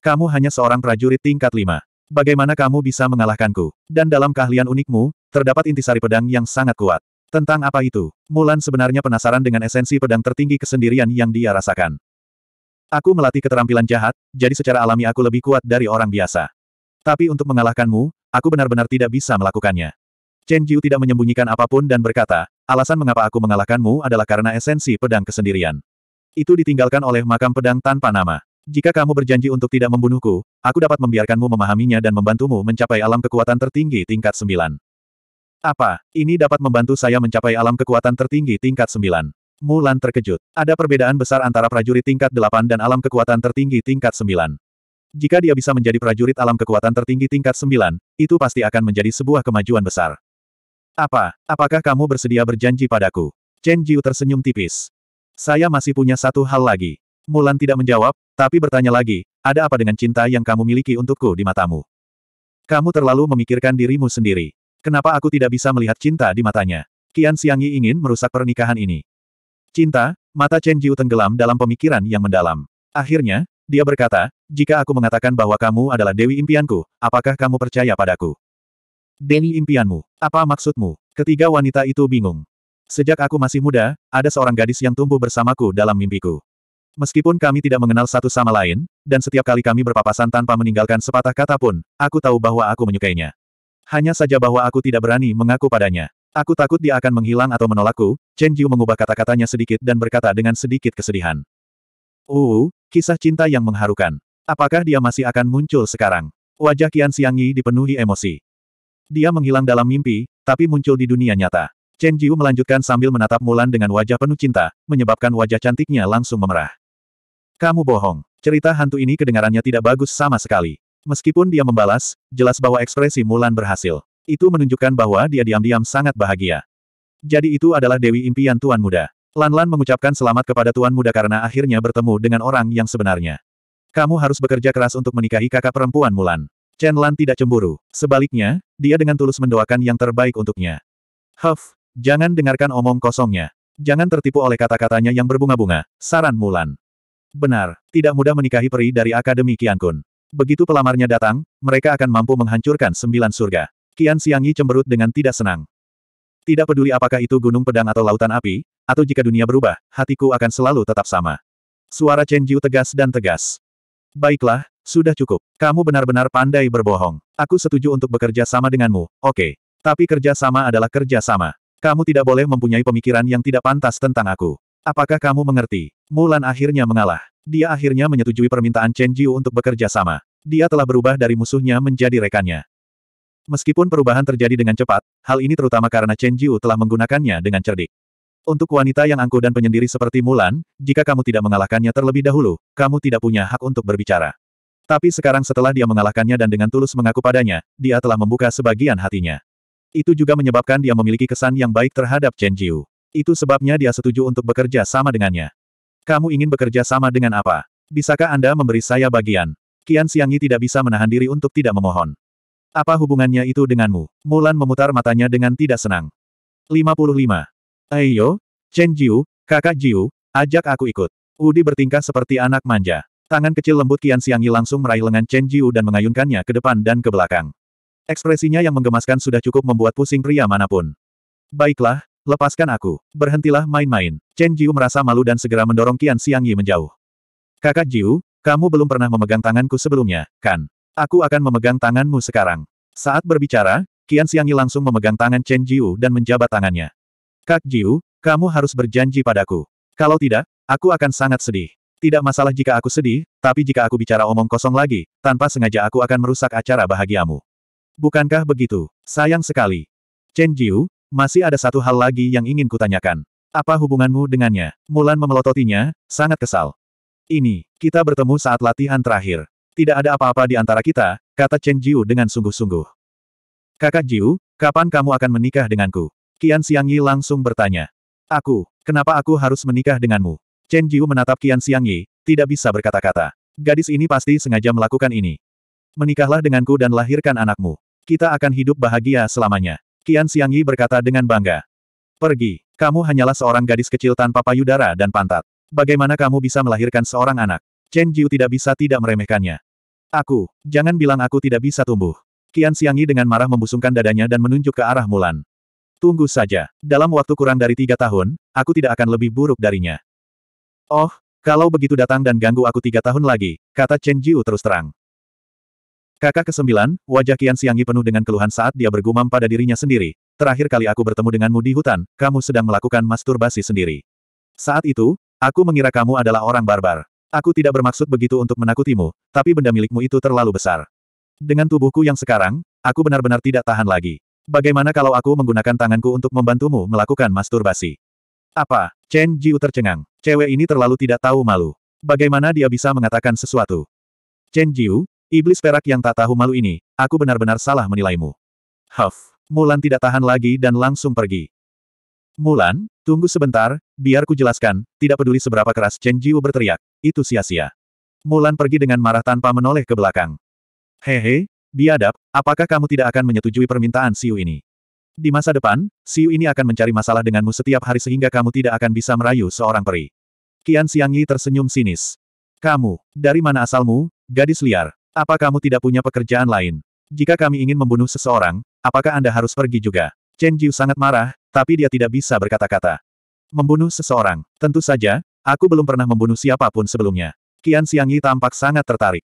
Kamu hanya seorang prajurit tingkat lima. Bagaimana kamu bisa mengalahkanku? Dan dalam keahlian unikmu, terdapat intisari pedang yang sangat kuat. Tentang apa itu? Mulan sebenarnya penasaran dengan esensi pedang tertinggi kesendirian yang dia rasakan. Aku melatih keterampilan jahat, jadi secara alami aku lebih kuat dari orang biasa. Tapi untuk mengalahkanmu, aku benar-benar tidak bisa melakukannya. Chen Jiu tidak menyembunyikan apa pun dan berkata, alasan mengapa aku mengalahkanmu adalah karena esensi pedang kesendirian. Itu ditinggalkan oleh makam pedang tanpa nama. Jika kamu berjanji untuk tidak membunuhku, aku dapat membiarkanmu memahaminya dan membantumu mencapai alam kekuatan tertinggi tingkat 9. Apa, ini dapat membantu saya mencapai alam kekuatan tertinggi tingkat 9? Mulan terkejut. Ada perbedaan besar antara prajurit tingkat 8 dan alam kekuatan tertinggi tingkat 9. Jika dia bisa menjadi prajurit alam kekuatan tertinggi tingkat 9, itu pasti akan menjadi sebuah kemajuan besar. Apa, apakah kamu bersedia berjanji padaku? Chen Jiu tersenyum tipis. Saya masih punya satu hal lagi. Mulan tidak menjawab, tapi bertanya lagi, ada apa dengan cinta yang kamu miliki untukku di matamu? Kamu terlalu memikirkan dirimu sendiri. Kenapa aku tidak bisa melihat cinta di matanya? Kian Xiangyi ingin merusak pernikahan ini. Cinta, mata Chen Jiu tenggelam dalam pemikiran yang mendalam. Akhirnya, dia berkata, jika aku mengatakan bahwa kamu adalah Dewi impianku, apakah kamu percaya padaku? Dewi impianmu. Apa maksudmu? Ketiga wanita itu bingung. Sejak aku masih muda, ada seorang gadis yang tumbuh bersamaku dalam mimpiku. Meskipun kami tidak mengenal satu sama lain, dan setiap kali kami berpapasan tanpa meninggalkan sepatah kata pun, aku tahu bahwa aku menyukainya. Hanya saja bahwa aku tidak berani mengaku padanya. Aku takut dia akan menghilang atau menolakku, Chen Jiu mengubah kata-katanya sedikit dan berkata dengan sedikit kesedihan. Uh, kisah cinta yang mengharukan. Apakah dia masih akan muncul sekarang? Wajah Qian Xiangyi dipenuhi emosi. Dia menghilang dalam mimpi, tapi muncul di dunia nyata. Chen Jiu melanjutkan sambil menatap Mulan dengan wajah penuh cinta, menyebabkan wajah cantiknya langsung memerah. Kamu bohong. Cerita hantu ini kedengarannya tidak bagus sama sekali. Meskipun dia membalas, jelas bahwa ekspresi Mulan berhasil. Itu menunjukkan bahwa dia diam-diam sangat bahagia. Jadi itu adalah Dewi impian Tuan Muda. Lan Lan mengucapkan selamat kepada Tuan Muda karena akhirnya bertemu dengan orang yang sebenarnya. Kamu harus bekerja keras untuk menikahi kakak perempuan Mulan. Chen Lan tidak cemburu. Sebaliknya, dia dengan tulus mendoakan yang terbaik untuknya. Huff, jangan dengarkan omong kosongnya. Jangan tertipu oleh kata-katanya yang berbunga-bunga, saran Mulan. Benar, tidak mudah menikahi peri dari Akademi Kun. Begitu pelamarnya datang, mereka akan mampu menghancurkan sembilan surga. Kian Xiangyi cemberut dengan tidak senang. Tidak peduli apakah itu gunung pedang atau lautan api, atau jika dunia berubah, hatiku akan selalu tetap sama. Suara Chen Jiu tegas dan tegas. Baiklah, sudah cukup. Kamu benar-benar pandai berbohong. Aku setuju untuk bekerja sama denganmu, oke. Tapi kerja sama adalah kerja sama. Kamu tidak boleh mempunyai pemikiran yang tidak pantas tentang aku. Apakah kamu mengerti? Mulan akhirnya mengalah. Dia akhirnya menyetujui permintaan Chen Jiu untuk bekerja sama. Dia telah berubah dari musuhnya menjadi rekannya. Meskipun perubahan terjadi dengan cepat, hal ini terutama karena Chen Jiu telah menggunakannya dengan cerdik. Untuk wanita yang angkuh dan penyendiri seperti Mulan, jika kamu tidak mengalahkannya terlebih dahulu, kamu tidak punya hak untuk berbicara. Tapi sekarang setelah dia mengalahkannya dan dengan tulus mengaku padanya, dia telah membuka sebagian hatinya. Itu juga menyebabkan dia memiliki kesan yang baik terhadap Chen Jiu. Itu sebabnya dia setuju untuk bekerja sama dengannya. Kamu ingin bekerja sama dengan apa? Bisakah Anda memberi saya bagian? Kian Xiangyi tidak bisa menahan diri untuk tidak memohon. Apa hubungannya itu denganmu? Mulan memutar matanya dengan tidak senang. 55. Ayo, Chen Jiu, kakak Jiu, ajak aku ikut. Udi bertingkah seperti anak manja. Tangan kecil lembut Kian Xiangyi langsung meraih lengan Chen Jiu dan mengayunkannya ke depan dan ke belakang. Ekspresinya yang menggemaskan sudah cukup membuat pusing pria mana pun. Baiklah, Lepaskan aku. Berhentilah main-main. Chen Jiu merasa malu dan segera mendorong Qian Xiangyi menjauh. Kakak Jiu, kamu belum pernah memegang tanganku sebelumnya, kan? Aku akan memegang tanganmu sekarang. Saat berbicara, Qian Xiangyi langsung memegang tangan Chen Jiu dan menjabat tangannya. Kak Jiu, kamu harus berjanji padaku. Kalau tidak, aku akan sangat sedih. Tidak masalah jika aku sedih, tapi jika aku bicara omong kosong lagi, tanpa sengaja aku akan merusak acara bahagiamu. Bukankah begitu? Sayang sekali. Chen Jiu, masih ada satu hal lagi yang ingin kutanyakan. Apa hubunganmu dengannya? Mulan memelototinya, sangat kesal. Ini, kita bertemu saat latihan terakhir. Tidak ada apa-apa di antara kita, kata Chen Jiu dengan sungguh-sungguh. Kakak Jiu, kapan kamu akan menikah denganku? Qian Xiangyi langsung bertanya. Aku, kenapa aku harus menikah denganmu? Chen Jiu menatap Qian Xiangyi, tidak bisa berkata-kata. Gadis ini pasti sengaja melakukan ini. Menikahlah denganku dan lahirkan anakmu. Kita akan hidup bahagia selamanya. Kian Xiangyi berkata dengan bangga. Pergi, kamu hanyalah seorang gadis kecil tanpa payudara dan pantat. Bagaimana kamu bisa melahirkan seorang anak? Chen Jiu tidak bisa tidak meremehkannya. Aku, jangan bilang aku tidak bisa tumbuh. Kian Xiangyi dengan marah membusungkan dadanya dan menunjuk ke arah Mulan. Tunggu saja, dalam waktu kurang dari tiga tahun, aku tidak akan lebih buruk darinya. Oh, kalau begitu datang dan ganggu aku tiga tahun lagi, kata Chen Jiu terus terang. Kakak kesembilan, wajah Kian Xiangyi penuh dengan keluhan saat dia bergumam pada dirinya sendiri. Terakhir kali aku bertemu denganmu di hutan, kamu sedang melakukan masturbasi sendiri. Saat itu, aku mengira kamu adalah orang barbar. Aku tidak bermaksud begitu untuk menakutimu, tapi benda milikmu itu terlalu besar. Dengan tubuhku yang sekarang, aku benar-benar tidak tahan lagi. Bagaimana kalau aku menggunakan tanganku untuk membantumu melakukan masturbasi? Apa? Chen Jiu tercengang. Cewek ini terlalu tidak tahu malu. Bagaimana dia bisa mengatakan sesuatu? Chen Jiu, Iblis perak yang tak tahu malu ini, aku benar-benar salah menilaimu. Huff. Mulan tidak tahan lagi dan langsung pergi. Mulan, tunggu sebentar, biar ku jelaskan, tidak peduli seberapa keras Chen Jiu berteriak, itu sia-sia. Mulan pergi dengan marah tanpa menoleh ke belakang. Hehe, biadab, apakah kamu tidak akan menyetujui permintaan Siu ini? Di masa depan, Siu ini akan mencari masalah denganmu setiap hari sehingga kamu tidak akan bisa merayu seorang peri. Kian Xiangyi tersenyum sinis. Kamu, dari mana asalmu, gadis liar? Apa kamu tidak punya pekerjaan lain? Jika kami ingin membunuh seseorang, apakah Anda harus pergi juga? Chen Jiu sangat marah, tapi dia tidak bisa berkata-kata. Membunuh seseorang. Tentu saja, aku belum pernah membunuh siapa pun sebelumnya. Qian Xiangyi tampak sangat tertarik.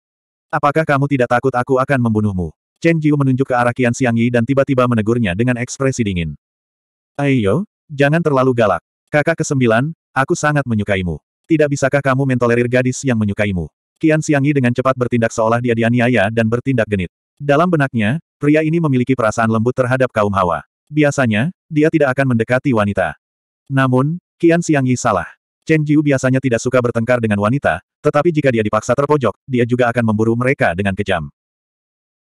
Apakah kamu tidak takut aku akan membunuhmu? Chen Jiu menunjuk ke arah Qian Xiangyi dan tiba-tiba menegurnya dengan ekspresi dingin. Ayo, jangan terlalu galak. Kakak kesembilan, aku sangat menyukaimu. Tidak bisakah kamu mentolerir gadis yang menyukaimu? Qian Xiangyi dengan cepat bertindak seolah dia dianiaya dan bertindak genit. Dalam benaknya, pria ini memiliki perasaan lembut terhadap kaum hawa. Biasanya, dia tidak akan mendekati wanita. Namun, Qian Xiangyi salah. Chen Jiu biasanya tidak suka bertengkar dengan wanita, tetapi jika dia dipaksa terpojok, dia juga akan memburu mereka dengan kejam.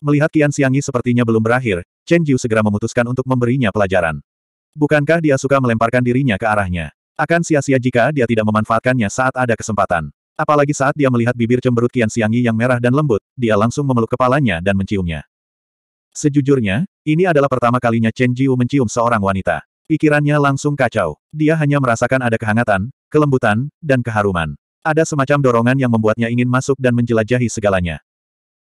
Melihat Qian Xiangyi sepertinya belum berakhir, Chen Jiu segera memutuskan untuk memberinya pelajaran. Bukankah dia suka melemparkan dirinya ke arahnya? Akan sia-sia jika dia tidak memanfaatkannya saat ada kesempatan. Apalagi saat dia melihat bibir cemberut Qian Xiangyi yang merah dan lembut, dia langsung memeluk kepalanya dan menciumnya. Sejujurnya, ini adalah pertama kalinya Chen Jiu mencium seorang wanita. Pikirannya langsung kacau. Dia hanya merasakan ada kehangatan, kelembutan, dan keharuman. Ada semacam dorongan yang membuatnya ingin masuk dan menjelajahi segalanya.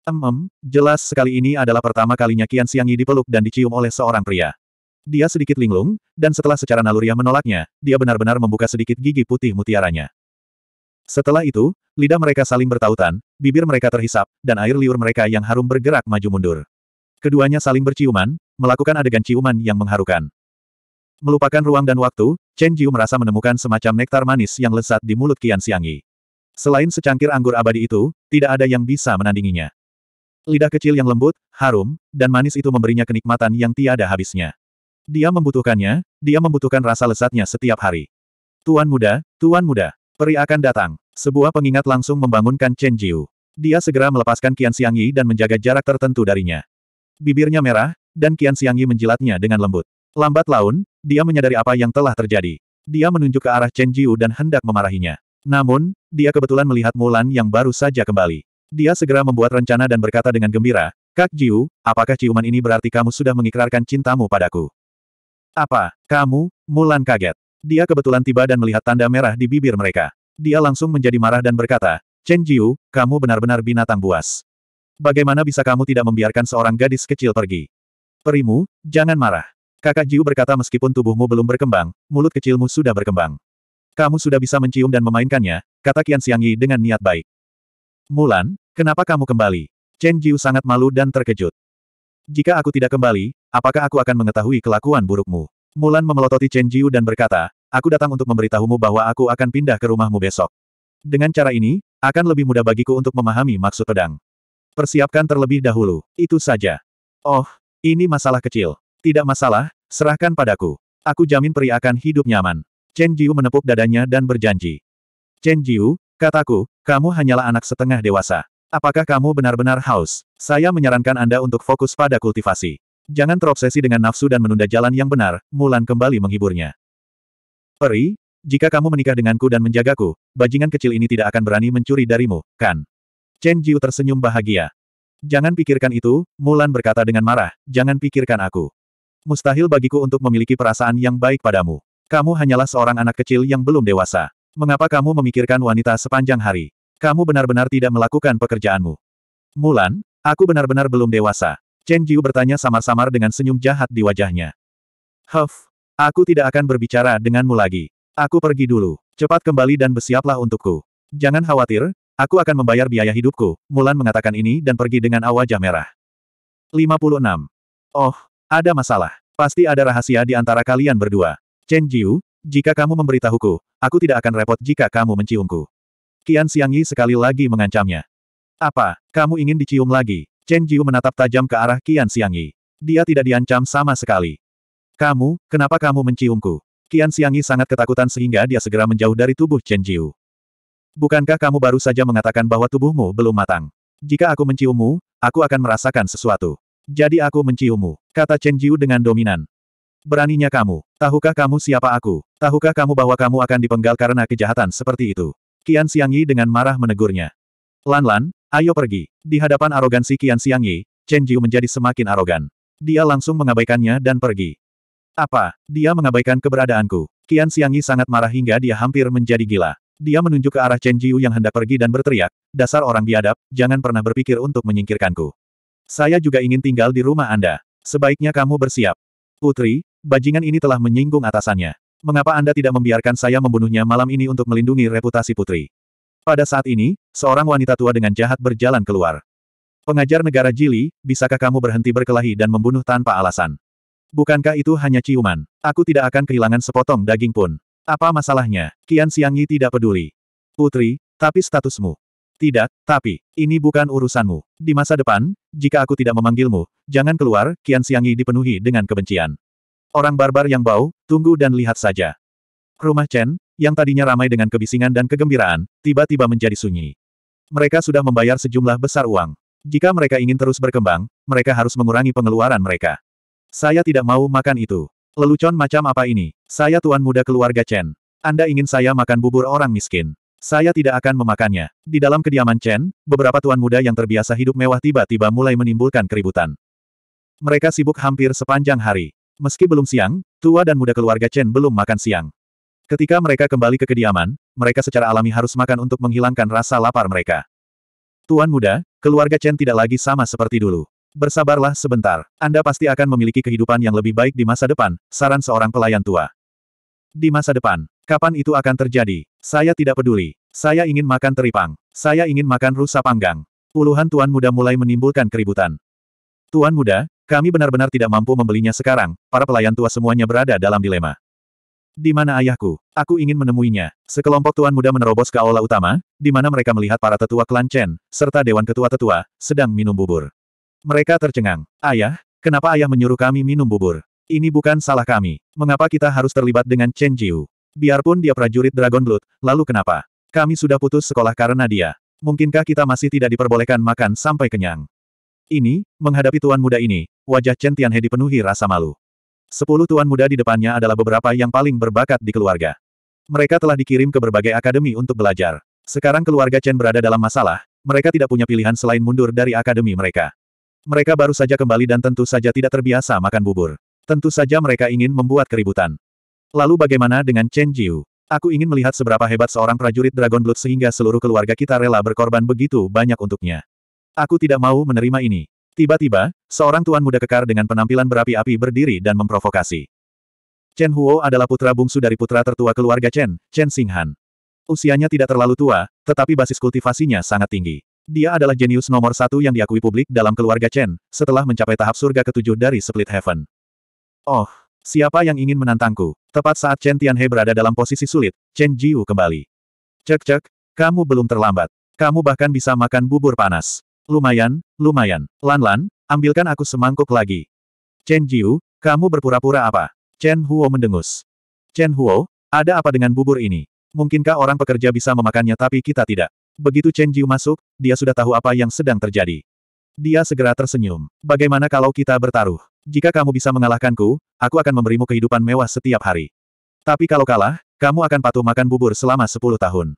Emem, jelas sekali ini adalah pertama kalinya Kian Xiangyi dipeluk dan dicium oleh seorang pria. Dia sedikit linglung, dan setelah secara naluriah menolaknya, dia benar-benar membuka sedikit gigi putih mutiaranya. Setelah itu, lidah mereka saling bertautan, bibir mereka terhisap, dan air liur mereka yang harum bergerak maju mundur. Keduanya saling berciuman, melakukan adegan ciuman yang mengharukan. Melupakan ruang dan waktu, Chen Jiu merasa menemukan semacam nektar manis yang lezat di mulut Kian Xiangyi. Selain secangkir anggur abadi itu, tidak ada yang bisa menandinginya. Lidah kecil yang lembut, harum, dan manis itu memberinya kenikmatan yang tiada habisnya. Dia membutuhkannya, dia membutuhkan rasa lezatnya setiap hari. Tuan muda, tuan muda, peri akan datang. Sebuah pengingat langsung membangunkan Chen Jiu. Dia segera melepaskan Qian Xiangyi dan menjaga jarak tertentu darinya. Bibirnya merah, dan Qian Xiangyi menjilatnya dengan lembut. Lambat laun, dia menyadari apa yang telah terjadi. Dia menunjuk ke arah Chen Jiu dan hendak memarahinya. Namun, dia kebetulan melihat Mulan yang baru saja kembali. Dia segera membuat rencana dan berkata dengan gembira, Kak Jiu, apakah ciuman ini berarti kamu sudah mengikrarkan cintamu padaku? Apa, kamu? Mulan kaget. Dia kebetulan tiba dan melihat tanda merah di bibir mereka. Dia langsung menjadi marah dan berkata, Chen Jiu, kamu benar-benar binatang buas. Bagaimana bisa kamu tidak membiarkan seorang gadis kecil pergi? Perimu, jangan marah. Kakak Jiu berkata meskipun tubuhmu belum berkembang, mulut kecilmu sudah berkembang. Kamu sudah bisa mencium dan memainkannya, kata Qian Xiangyi dengan niat baik. Mulan, kenapa kamu kembali? Chen Jiu sangat malu dan terkejut. Jika aku tidak kembali, apakah aku akan mengetahui kelakuan burukmu? Mulan memelototi Chen Jiu dan berkata, aku datang untuk memberitahumu bahwa aku akan pindah ke rumahmu besok. Dengan cara ini, akan lebih mudah bagiku untuk memahami maksud pedang. Persiapkan terlebih dahulu, itu saja. Oh, ini masalah kecil. Tidak masalah, serahkan padaku. Aku jamin peri akan hidup nyaman. Chen Jiu menepuk dadanya dan berjanji. Chen Jiu, Kataku, kamu hanyalah anak setengah dewasa. Apakah kamu benar-benar haus? Saya menyarankan Anda untuk fokus pada kultivasi. Jangan terobsesi dengan nafsu dan menunda jalan yang benar, Mulan kembali menghiburnya. Peri, jika kamu menikah denganku dan menjagaku, bajingan kecil ini tidak akan berani mencuri darimu, kan? Chen Jiu tersenyum bahagia. Jangan pikirkan itu, Mulan berkata dengan marah, jangan pikirkan aku. Mustahil bagiku untuk memiliki perasaan yang baik padamu. Kamu hanyalah seorang anak kecil yang belum dewasa. Mengapa kamu memikirkan wanita sepanjang hari? Kamu benar-benar tidak melakukan pekerjaanmu. Mulan, aku benar-benar belum dewasa. Chen Jiu bertanya samar-samar dengan senyum jahat di wajahnya. Huff, aku tidak akan berbicara denganmu lagi. Aku pergi dulu. Cepat kembali dan bersiaplah untukku. Jangan khawatir, aku akan membayar biaya hidupku. Mulan mengatakan ini dan pergi dengan wajah merah. 56. Oh, ada masalah. Pasti ada rahasia di antara kalian berdua. Chen Jiu, jika kamu memberitahuku, aku tidak akan repot jika kamu menciumku. Kian Xiangyi sekali lagi mengancamnya. Apa, kamu ingin dicium lagi? Chen Jiu menatap tajam ke arah Kian Xiangyi. Dia tidak diancam sama sekali. Kamu, kenapa kamu menciumku? Kian Xiangyi sangat ketakutan sehingga dia segera menjauh dari tubuh Chen Jiu. Bukankah kamu baru saja mengatakan bahwa tubuhmu belum matang? Jika aku menciummu, aku akan merasakan sesuatu. Jadi aku menciummu, kata Chen Jiu dengan dominan. Beraninya kamu. Tahukah kamu siapa aku? Tahukah kamu bahwa kamu akan dipenggal karena kejahatan seperti itu? Kian Xiangyi dengan marah menegurnya. Lan Lan, ayo pergi. Di hadapan arogansi Kian Xiangyi, Chen Jiu menjadi semakin arogan. Dia langsung mengabaikannya dan pergi. Apa? Dia mengabaikan keberadaanku. Kian Xiangyi sangat marah hingga dia hampir menjadi gila. Dia menunjuk ke arah Chen Jiu yang hendak pergi dan berteriak, dasar orang biadab, jangan pernah berpikir untuk menyingkirkanku. Saya juga ingin tinggal di rumah Anda. Sebaiknya kamu bersiap. Putri, bajingan ini telah menyinggung atasannya. Mengapa Anda tidak membiarkan saya membunuhnya malam ini untuk melindungi reputasi putri? Pada saat ini, seorang wanita tua dengan jahat berjalan keluar. Pengajar negara Jili, bisakah kamu berhenti berkelahi dan membunuh tanpa alasan? Bukankah itu hanya ciuman? Aku tidak akan kehilangan sepotong daging pun. Apa masalahnya? Kian Xiangyi tidak peduli. Putri, tapi statusmu. Tidak, tapi, ini bukan urusanmu. Di masa depan, jika aku tidak memanggilmu, jangan keluar, Kian Xiangyi dipenuhi dengan kebencian. Orang barbar yang bau, tunggu dan lihat saja. Rumah Chen, yang tadinya ramai dengan kebisingan dan kegembiraan, tiba-tiba menjadi sunyi. Mereka sudah membayar sejumlah besar uang. Jika mereka ingin terus berkembang, mereka harus mengurangi pengeluaran mereka. Saya tidak mau makan itu. Lelucon macam apa ini? Saya tuan muda keluarga Chen. Anda ingin saya makan bubur orang miskin. Saya tidak akan memakannya. Di dalam kediaman Chen, beberapa tuan muda yang terbiasa hidup mewah tiba-tiba mulai menimbulkan keributan. Mereka sibuk hampir sepanjang hari. Meski belum siang, tua dan muda keluarga Chen belum makan siang. Ketika mereka kembali ke kediaman, mereka secara alami harus makan untuk menghilangkan rasa lapar mereka. Tuan muda, keluarga Chen tidak lagi sama seperti dulu. Bersabarlah sebentar. Anda pasti akan memiliki kehidupan yang lebih baik di masa depan, saran seorang pelayan tua. Di masa depan, kapan itu akan terjadi? Saya tidak peduli. Saya ingin makan teripang. Saya ingin makan rusa panggang. Puluhan tuan muda mulai menimbulkan keributan. Tuan muda, kami benar-benar tidak mampu membelinya sekarang, para pelayan tua semuanya berada dalam dilema. Di mana ayahku? Aku ingin menemuinya. Sekelompok tuan muda menerobos ke aula utama, di mana mereka melihat para tetua klan Chen, serta dewan ketua-tetua, sedang minum bubur. Mereka tercengang. Ayah, kenapa ayah menyuruh kami minum bubur? Ini bukan salah kami. Mengapa kita harus terlibat dengan Chen Jiu? Biarpun dia prajurit Dragon Blood, lalu kenapa? Kami sudah putus sekolah karena dia. Mungkinkah kita masih tidak diperbolehkan makan sampai kenyang? Ini, menghadapi tuan muda ini, wajah Chen Tianhe dipenuhi rasa malu. Sepuluh tuan muda di depannya adalah beberapa yang paling berbakat di keluarga. Mereka telah dikirim ke berbagai akademi untuk belajar. Sekarang keluarga Chen berada dalam masalah, mereka tidak punya pilihan selain mundur dari akademi mereka. Mereka baru saja kembali dan tentu saja tidak terbiasa makan bubur. Tentu saja mereka ingin membuat keributan. Lalu bagaimana dengan Chen Jiu? Aku ingin melihat seberapa hebat seorang prajurit Dragon Blood sehingga seluruh keluarga kita rela berkorban begitu banyak untuknya. Aku tidak mau menerima ini. Tiba-tiba, seorang tuan muda kekar dengan penampilan berapi-api berdiri dan memprovokasi. Chen Huo adalah putra bungsu dari putra tertua keluarga Chen, Chen Xinghan. Usianya tidak terlalu tua, tetapi basis kultivasinya sangat tinggi. Dia adalah jenius nomor satu yang diakui publik dalam keluarga Chen, setelah mencapai tahap surga ketujuh dari Split Heaven. Oh, siapa yang ingin menantangku? Tepat saat Chen Tianhe berada dalam posisi sulit, Chen Jiu kembali. Cek-cek, kamu belum terlambat. Kamu bahkan bisa makan bubur panas. Lumayan, lumayan. Lan-Lan, ambilkan aku semangkuk lagi. Chen Jiu, kamu berpura-pura apa? Chen Huo mendengus. Chen Huo, ada apa dengan bubur ini? Mungkinkah orang pekerja bisa memakannya tapi kita tidak? Begitu Chen Jiu masuk, dia sudah tahu apa yang sedang terjadi. Dia segera tersenyum. Bagaimana kalau kita bertaruh? Jika kamu bisa mengalahkanku, aku akan memberimu kehidupan mewah setiap hari. Tapi kalau kalah, kamu akan patuh makan bubur selama 10 tahun.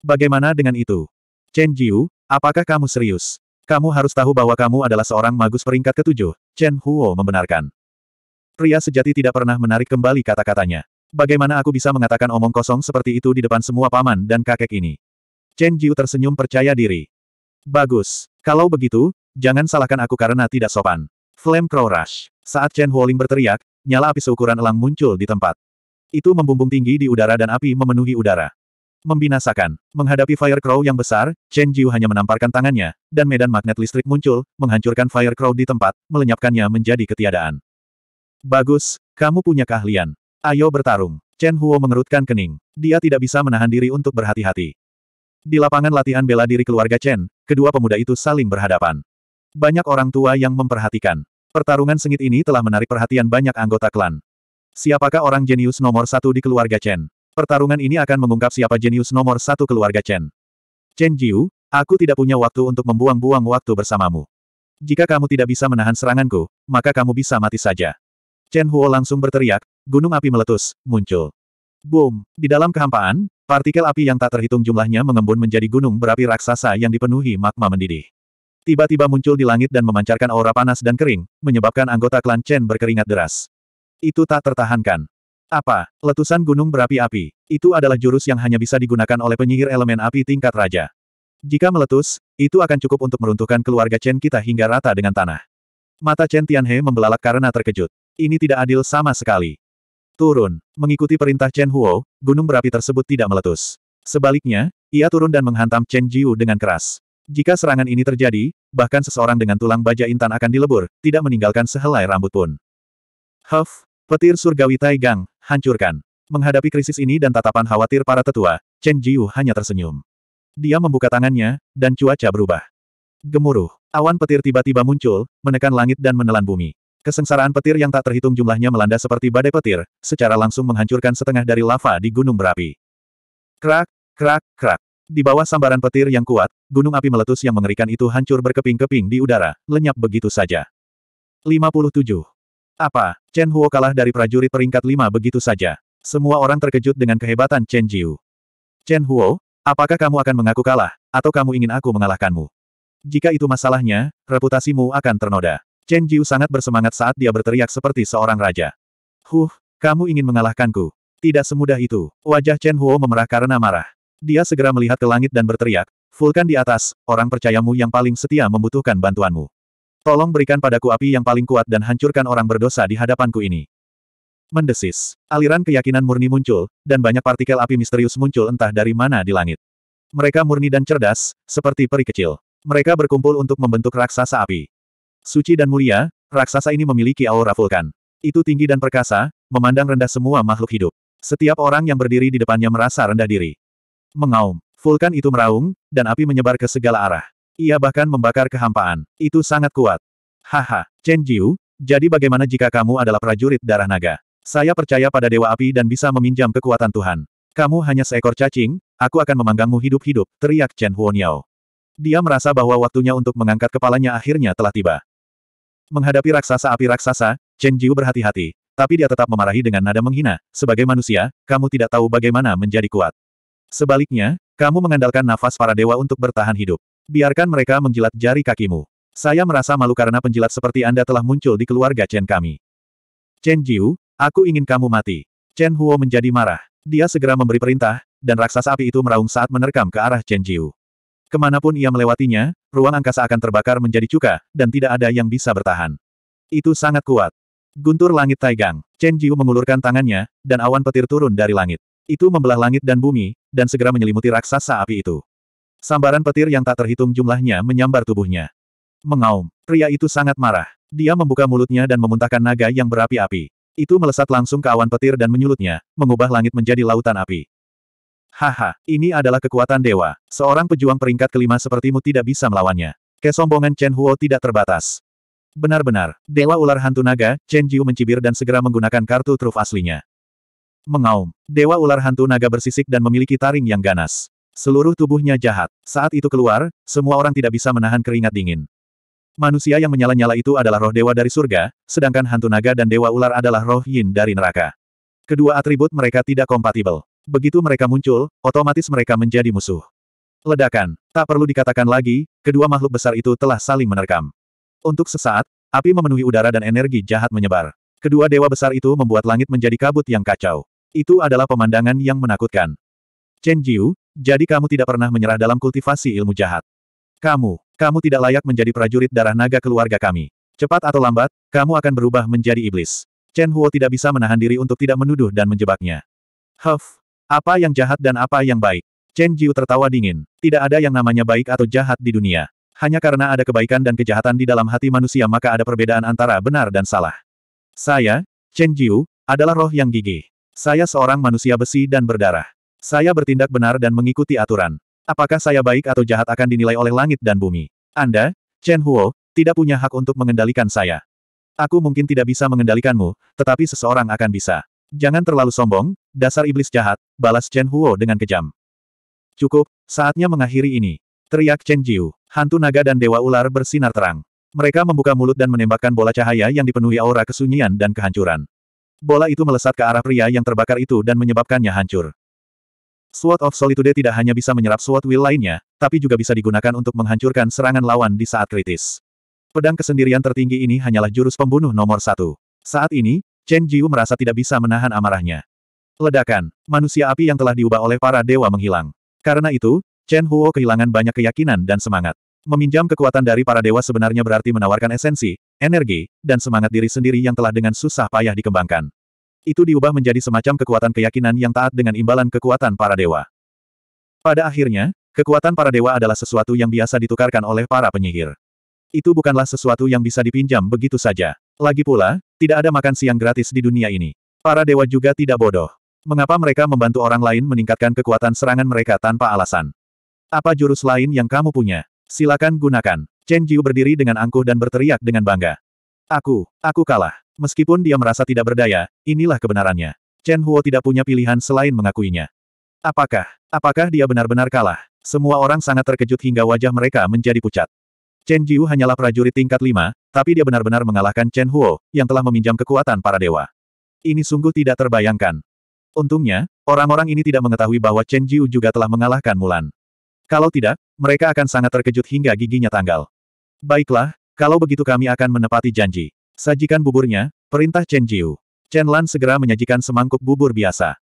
Bagaimana dengan itu? Chen Jiu, apakah kamu serius? Kamu harus tahu bahwa kamu adalah seorang magus peringkat ketujuh, Chen Huo membenarkan. Pria sejati tidak pernah menarik kembali kata-katanya. Bagaimana aku bisa mengatakan omong kosong seperti itu di depan semua paman dan kakek ini? Chen Jiu tersenyum percaya diri. Bagus. Kalau begitu, jangan salahkan aku karena tidak sopan. Flame Crow Rush. Saat Chen Huoling berteriak, nyala api seukuran elang muncul di tempat. Itu membumbung tinggi di udara dan api memenuhi udara. Membinasakan. Menghadapi Fire Crow yang besar, Chen Jiu hanya menamparkan tangannya, dan medan magnet listrik muncul, menghancurkan Fire Crow di tempat, melenyapkannya menjadi ketiadaan. Bagus, kamu punya keahlian. Ayo bertarung. Chen Huo mengerutkan kening. Dia tidak bisa menahan diri untuk berhati-hati. Di lapangan latihan bela diri keluarga Chen, kedua pemuda itu saling berhadapan. Banyak orang tua yang memperhatikan. Pertarungan sengit ini telah menarik perhatian banyak anggota klan. Siapakah orang jenius nomor satu di keluarga Chen? Pertarungan ini akan mengungkap siapa jenius nomor satu keluarga Chen. Chen Jiu, aku tidak punya waktu untuk membuang-buang waktu bersamamu. Jika kamu tidak bisa menahan seranganku, maka kamu bisa mati saja. Chen Huo langsung berteriak, gunung api meletus, muncul. Boom! Di dalam kehampaan, partikel api yang tak terhitung jumlahnya mengembun menjadi gunung berapi raksasa yang dipenuhi magma mendidih. Tiba-tiba muncul di langit dan memancarkan aura panas dan kering, menyebabkan anggota klan Chen berkeringat deras. Itu tak tertahankan. Apa? Letusan gunung berapi-api. Itu adalah jurus yang hanya bisa digunakan oleh penyihir elemen api tingkat raja. Jika meletus, itu akan cukup untuk meruntuhkan keluarga Chen kita hingga rata dengan tanah. Mata Chen Tianhe membelalak karena terkejut. Ini tidak adil sama sekali. Turun. Mengikuti perintah Chen Huo, gunung berapi tersebut tidak meletus. Sebaliknya, ia turun dan menghantam Chen Jiu dengan keras. Jika serangan ini terjadi, bahkan seseorang dengan tulang baja intan akan dilebur, tidak meninggalkan sehelai rambut pun. Huff, petir surgawi Taigang, hancurkan. Menghadapi krisis ini dan tatapan khawatir para tetua, Chen Jiu hanya tersenyum. Dia membuka tangannya, dan cuaca berubah. Gemuruh. Awan petir tiba-tiba muncul, menekan langit dan menelan bumi. Kesengsaraan petir yang tak terhitung jumlahnya melanda seperti badai petir, secara langsung menghancurkan setengah dari lava di gunung berapi. Krak, krak, krak. Di bawah sambaran petir yang kuat, gunung api meletus yang mengerikan itu hancur berkeping-keping di udara, lenyap begitu saja. 57. Apa, Chen Huo kalah dari prajurit peringkat lima begitu saja. Semua orang terkejut dengan kehebatan Chen Jiu. Chen Huo, apakah kamu akan mengaku kalah, atau kamu ingin aku mengalahkanmu? Jika itu masalahnya, reputasimu akan ternoda. Chen Jiu sangat bersemangat saat dia berteriak seperti seorang raja. Huh, kamu ingin mengalahkanku. Tidak semudah itu. Wajah Chen Huo memerah karena marah. Dia segera melihat ke langit dan berteriak, Vulkan di atas, orang percayamu yang paling setia membutuhkan bantuanmu. Tolong berikan padaku api yang paling kuat dan hancurkan orang berdosa di hadapanku ini. Mendesis. Aliran keyakinan murni muncul, dan banyak partikel api misterius muncul entah dari mana di langit. Mereka murni dan cerdas, seperti peri kecil. Mereka berkumpul untuk membentuk raksasa api. Suci dan mulia, raksasa ini memiliki aura vulkan. Itu tinggi dan perkasa, memandang rendah semua makhluk hidup. Setiap orang yang berdiri di depannya merasa rendah diri. Mengaum. Vulkan itu meraung, dan api menyebar ke segala arah. Ia bahkan membakar kehampaan. Itu sangat kuat. Haha, Chen Jiu, jadi bagaimana jika kamu adalah prajurit darah naga? Saya percaya pada Dewa Api dan bisa meminjam kekuatan Tuhan. Kamu hanya seekor cacing, aku akan memanggangmu hidup-hidup, teriak Chen Huoniao. Dia merasa bahwa waktunya untuk mengangkat kepalanya akhirnya telah tiba. Menghadapi raksasa api raksasa, Chen Jiu berhati-hati, tapi dia tetap memarahi dengan nada menghina, sebagai manusia, kamu tidak tahu bagaimana menjadi kuat. Sebaliknya, kamu mengandalkan nafas para dewa untuk bertahan hidup. Biarkan mereka menjilat jari kakimu. Saya merasa malu karena penjilat seperti Anda telah muncul di keluarga Chen kami. Chen Jiu, aku ingin kamu mati. Chen Huo menjadi marah. Dia segera memberi perintah, dan raksasa api itu meraung saat menerkam ke arah Chen Jiu. Ke mana pun ia melewatinya, ruang angkasa akan terbakar menjadi cuka, dan tidak ada yang bisa bertahan. Itu sangat kuat. Guntur langit Taigang. Chen Jiu mengulurkan tangannya, dan awan petir turun dari langit. Itu membelah langit dan bumi, dan segera menyelimuti raksasa api itu. Sambaran petir yang tak terhitung jumlahnya menyambar tubuhnya. Mengaum. Pria itu sangat marah. Dia membuka mulutnya dan memuntahkan naga yang berapi-api. Itu melesat langsung ke awan petir dan menyulutnya, mengubah langit menjadi lautan api. Haha, ini adalah kekuatan dewa. Seorang pejuang peringkat kelima sepertimu tidak bisa melawannya. Kesombongan Chen Huo tidak terbatas. Benar-benar, Dewa Ular Hantu Naga, Chen Jiu mencibir dan segera menggunakan kartu truf aslinya. Mengaum. Dewa Ular Hantu Naga bersisik dan memiliki taring yang ganas. Seluruh tubuhnya jahat. Saat itu keluar, semua orang tidak bisa menahan keringat dingin. Manusia yang menyala-nyala itu adalah roh dewa dari surga, sedangkan hantu naga dan dewa ular adalah roh yin dari neraka. Kedua atribut mereka tidak kompatibel. Begitu mereka muncul, otomatis mereka menjadi musuh. Ledakan. Tak perlu dikatakan lagi, kedua makhluk besar itu telah saling menerkam. Untuk sesaat, api memenuhi udara dan energi jahat menyebar. Kedua dewa besar itu membuat langit menjadi kabut yang kacau. Itu adalah pemandangan yang menakutkan. Chen Jiu, jadi kamu tidak pernah menyerah dalam kultivasi ilmu jahat. Kamu, kamu tidak layak menjadi prajurit darah naga keluarga kami. Cepat atau lambat, kamu akan berubah menjadi iblis. Chen Huo tidak bisa menahan diri untuk tidak menuduh dan menjebaknya. Huff, apa yang jahat dan apa yang baik? Chen Jiu tertawa dingin. Tidak ada yang namanya baik atau jahat di dunia. Hanya karena ada kebaikan dan kejahatan di dalam hati manusia maka ada perbedaan antara benar dan salah. Saya, Chen Jiu, adalah roh yang gigih. Saya seorang manusia besi dan berdarah. Saya bertindak benar dan mengikuti aturan. Apakah saya baik atau jahat akan dinilai oleh langit dan bumi. Anda, Chen Huo, tidak punya hak untuk mengendalikan saya. Aku mungkin tidak bisa mengendalikanmu, tetapi seseorang akan bisa. Jangan terlalu sombong, dasar iblis jahat, balas Chen Huo dengan kejam. Cukup, saatnya mengakhiri ini. Teriak Chen Jiu, hantu naga dan dewa ular bersinar terang. Mereka membuka mulut dan menembakkan bola cahaya yang dipenuhi aura kesunyian dan kehancuran. Bola itu melesat ke arah pria yang terbakar itu dan menyebabkannya hancur. Sword of Solitude tidak hanya bisa menyerap Sword Will lainnya, tapi juga bisa digunakan untuk menghancurkan serangan lawan di saat kritis. Pedang kesendirian tertinggi ini hanyalah jurus pembunuh nomor satu. Saat ini, Chen Jiu merasa tidak bisa menahan amarahnya. Ledakan, manusia api yang telah diubah oleh para dewa menghilang. Karena itu, Chen Huo kehilangan banyak keyakinan dan semangat. Meminjam kekuatan dari para dewa sebenarnya berarti menawarkan esensi, energi, dan semangat diri sendiri yang telah dengan susah payah dikembangkan. Itu diubah menjadi semacam kekuatan keyakinan yang taat dengan imbalan kekuatan para dewa. Pada akhirnya, kekuatan para dewa adalah sesuatu yang biasa ditukarkan oleh para penyihir. Itu bukanlah sesuatu yang bisa dipinjam begitu saja. Lagi pula, tidak ada makan siang gratis di dunia ini. Para dewa juga tidak bodoh. Mengapa mereka membantu orang lain meningkatkan kekuatan serangan mereka tanpa alasan? Apa jurus lain yang kamu punya? Silakan gunakan. Chen Jiu berdiri dengan angkuh dan berteriak dengan bangga. Aku, aku kalah. Meskipun dia merasa tidak berdaya, inilah kebenarannya. Chen Huo tidak punya pilihan selain mengakuinya. Apakah, apakah dia benar-benar kalah? Semua orang sangat terkejut hingga wajah mereka menjadi pucat. Chen Jiu hanyalah prajurit tingkat lima, tapi dia benar-benar mengalahkan Chen Huo, yang telah meminjam kekuatan para dewa. Ini sungguh tidak terbayangkan. Untungnya, orang-orang ini tidak mengetahui bahwa Chen Jiu juga telah mengalahkan Mulan. Kalau tidak, mereka akan sangat terkejut hingga giginya tanggal. Baiklah, kalau begitu kami akan menepati janji. Sajikan buburnya, perintah Chen Jiu. Chen Lan segera menyajikan semangkuk bubur biasa.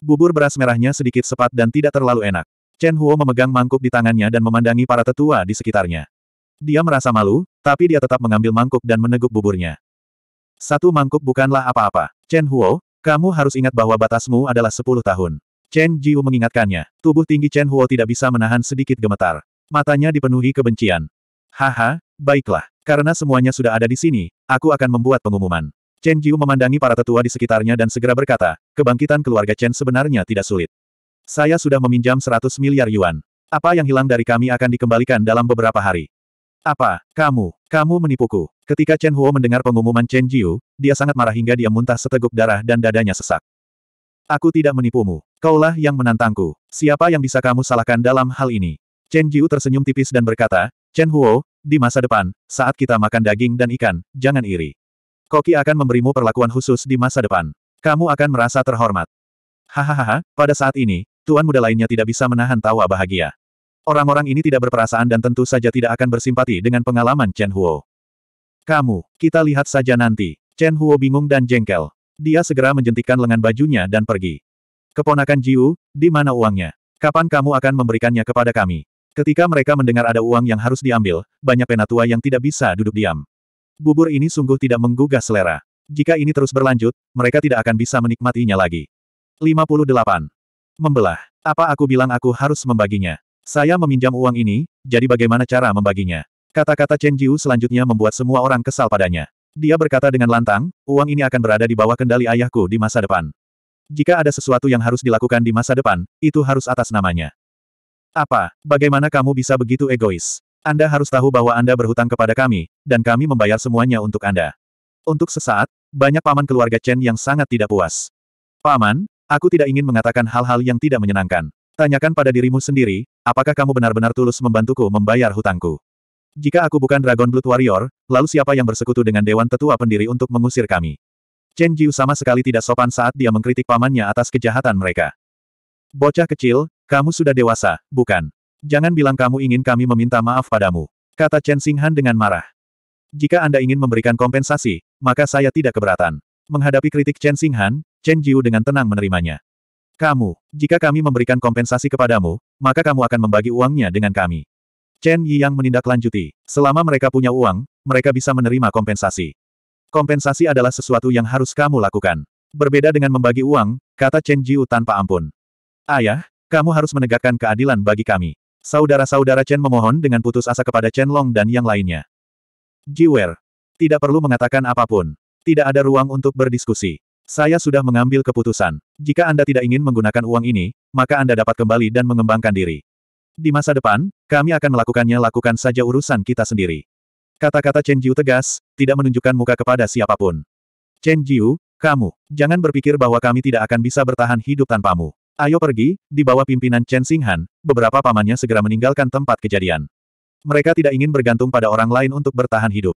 Bubur beras merahnya sedikit sepat dan tidak terlalu enak. Chen Huo memegang mangkuk di tangannya dan memandangi para tetua di sekitarnya. Dia merasa malu, tapi dia tetap mengambil mangkuk dan meneguk buburnya. Satu mangkuk bukanlah apa-apa. Chen Huo, kamu harus ingat bahwa batasmu adalah 10 tahun. Chen Jiu mengingatkannya. Tubuh tinggi Chen Huo tidak bisa menahan sedikit gemetar. Matanya dipenuhi kebencian. Haha, baiklah. Karena semuanya sudah ada di sini, aku akan membuat pengumuman. Chen Jiu memandangi para tetua di sekitarnya dan segera berkata, kebangkitan keluarga Chen sebenarnya tidak sulit. Saya sudah meminjam 100 miliar yuan. Apa yang hilang dari kami akan dikembalikan dalam beberapa hari. Apa, kamu, kamu menipuku. Ketika Chen Huo mendengar pengumuman Chen Jiu, dia sangat marah hingga dia muntah seteguk darah dan dadanya sesak. Aku tidak menipumu. Kaulah yang menantangku. Siapa yang bisa kamu salahkan dalam hal ini? Chen Jiu tersenyum tipis dan berkata, Chen Huo, di masa depan, saat kita makan daging dan ikan, jangan iri. Koki akan memberimu perlakuan khusus di masa depan. Kamu akan merasa terhormat. Hahaha, pada saat ini, tuan muda lainnya tidak bisa menahan tawa bahagia. Orang-orang ini tidak berperasaan dan tentu saja tidak akan bersimpati dengan pengalaman Chen Huo. Kamu, kita lihat saja nanti. Chen Huo bingung dan jengkel. Dia segera menjentikkan lengan bajunya dan pergi. Keponakan Jiu, di mana uangnya? Kapan kamu akan memberikannya kepada kami? Ketika mereka mendengar ada uang yang harus diambil, banyak penatua yang tidak bisa duduk diam. Bubur ini sungguh tidak menggugah selera. Jika ini terus berlanjut, mereka tidak akan bisa menikmatinya lagi. 58. Membelah. Apa aku bilang aku harus membaginya? Saya meminjam uang ini, jadi bagaimana cara membaginya? Kata-kata Chen Jiu selanjutnya membuat semua orang kesal padanya. Dia berkata dengan lantang, uang ini akan berada di bawah kendali ayahku di masa depan. Jika ada sesuatu yang harus dilakukan di masa depan, itu harus atas namanya. Apa, bagaimana kamu bisa begitu egois? Anda harus tahu bahwa Anda berhutang kepada kami, dan kami membayar semuanya untuk Anda. Untuk sesaat, banyak paman keluarga Chen yang sangat tidak puas. Paman, aku tidak ingin mengatakan hal-hal yang tidak menyenangkan. Tanyakan pada dirimu sendiri, apakah kamu benar-benar tulus membantuku membayar hutangku? Jika aku bukan Dragon Blood Warrior, lalu siapa yang bersekutu dengan Dewan Tetua Pendiri untuk mengusir kami? Chen Jiu sama sekali tidak sopan saat dia mengkritik pamannya atas kejahatan mereka. Bocah kecil, kamu sudah dewasa, bukan? Jangan bilang kamu ingin kami meminta maaf padamu. Kata Chen Xinghan dengan marah. Jika Anda ingin memberikan kompensasi, maka saya tidak keberatan. Menghadapi kritik Chen Xinghan, Chen Jiu dengan tenang menerimanya. Kamu, jika kami memberikan kompensasi kepadamu, maka kamu akan membagi uangnya dengan kami. Chen Yi yang menindaklanjuti. Selama mereka punya uang, mereka bisa menerima kompensasi. Kompensasi adalah sesuatu yang harus kamu lakukan. Berbeda dengan membagi uang, kata Chen Jiu tanpa ampun. Ayah, kamu harus menegakkan keadilan bagi kami. Saudara-saudara Chen memohon dengan putus asa kepada Chen Long dan yang lainnya. Jiwer. Tidak perlu mengatakan apa pun. Tidak ada ruang untuk berdiskusi. Saya sudah mengambil keputusan. Jika Anda tidak ingin menggunakan uang ini, maka Anda dapat kembali dan mengembangkan diri. Di masa depan, kami akan melakukannya lakukan saja urusan kita sendiri. Kata-kata Chen Jiu tegas, tidak menunjukkan muka kepada siapa pun. Chen Jiu, kamu, jangan berpikir bahwa kami tidak akan bisa bertahan hidup tanpamu. Ayo pergi, di bawah pimpinan Chen Xinghan, beberapa pamannya segera meninggalkan tempat kejadian. Mereka tidak ingin bergantung pada orang lain untuk bertahan hidup.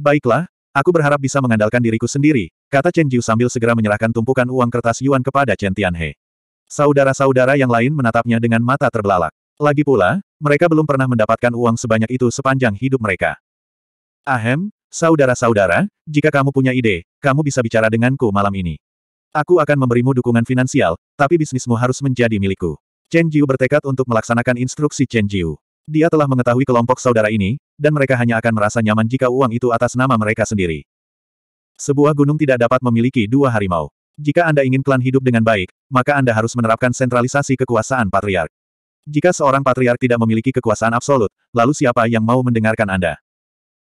Baiklah, aku berharap bisa mengandalkan diriku sendiri, kata Chen Jiu sambil segera menyerahkan tumpukan uang kertas yuan kepada Chen Tianhe. Saudara-saudara yang lain menatapnya dengan mata terbelalak. Lagi pula, mereka belum pernah mendapatkan uang sebanyak itu sepanjang hidup mereka. Ahem, Saudara-saudara, jika kamu punya ide, kamu bisa bicara denganku malam ini. Aku akan memberimu dukungan finansial, tapi bisnismu harus menjadi milikku. Chen Jiu bertekad untuk melaksanakan instruksi Chen Jiu. Dia telah mengetahui kelompok saudara ini, dan mereka hanya akan merasa nyaman jika uang itu atas nama mereka sendiri. Sebuah gunung tidak dapat memiliki dua harimau. Jika Anda ingin klan hidup dengan baik, maka Anda harus menerapkan sentralisasi kekuasaan patriark. Jika seorang patriark tidak memiliki kekuasaan absolut, lalu siapa yang mau mendengarkan Anda?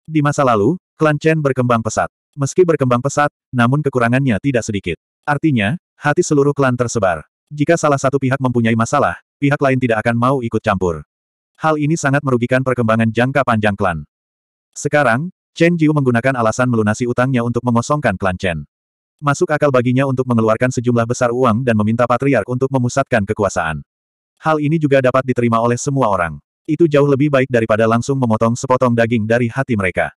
Di masa lalu, klan Chen berkembang pesat. Meski berkembang pesat, namun kekurangannya tidak sedikit. Artinya, hati seluruh klan tersebar. Jika salah satu pihak mempunyai masalah, pihak lain tidak akan mau ikut campur. Hal ini sangat merugikan perkembangan jangka panjang klan. Sekarang, Chen Jiu menggunakan alasan melunasi utangnya untuk mengosongkan klan Chen. Masuk akal baginya untuk mengeluarkan sejumlah besar uang dan meminta patriark untuk memusatkan kekuasaan. Hal ini juga dapat diterima oleh semua orang. Itu jauh lebih baik daripada langsung memotong sepotong daging dari hati mereka.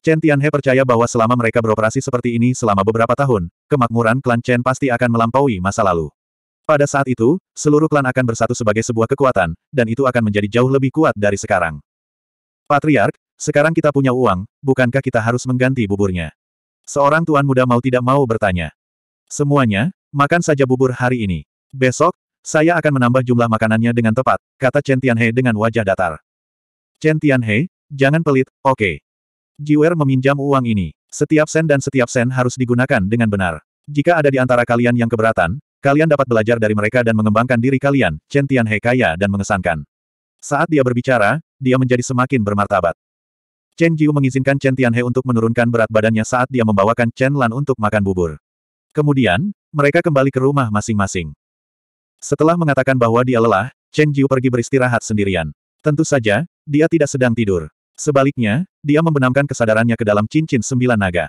Chen Tianhe percaya bahwa selama mereka beroperasi seperti ini selama beberapa tahun, kemakmuran klan Chen pasti akan melampaui masa lalu. Pada saat itu, seluruh klan akan bersatu sebagai sebuah kekuatan, dan itu akan menjadi jauh lebih kuat dari sekarang. Patriark, sekarang kita punya uang, bukankah kita harus mengganti buburnya? Seorang tuan muda mau tidak mau bertanya. Semuanya, makan saja bubur hari ini. Besok, saya akan menambah jumlah makanannya dengan tepat, kata Chen Tianhe dengan wajah datar. Chen Tianhe, jangan pelit, oke. Okay. Jiwer meminjam uang ini. Setiap sen dan setiap sen harus digunakan dengan benar. Jika ada di antara kalian yang keberatan, kalian dapat belajar dari mereka dan mengembangkan diri kalian, Chen Tianhe kaya dan mengesankan. Saat dia berbicara, dia menjadi semakin bermartabat. Chen Jiu mengizinkan Chen Tianhe untuk menurunkan berat badannya saat dia membawakan Chen Lan untuk makan bubur. Kemudian, mereka kembali ke rumah masing-masing. Setelah mengatakan bahwa dia lelah, Chen Jiu pergi beristirahat sendirian. Tentu saja, dia tidak sedang tidur. Sebaliknya, dia membenamkan kesadarannya ke dalam cincin sembilan naga.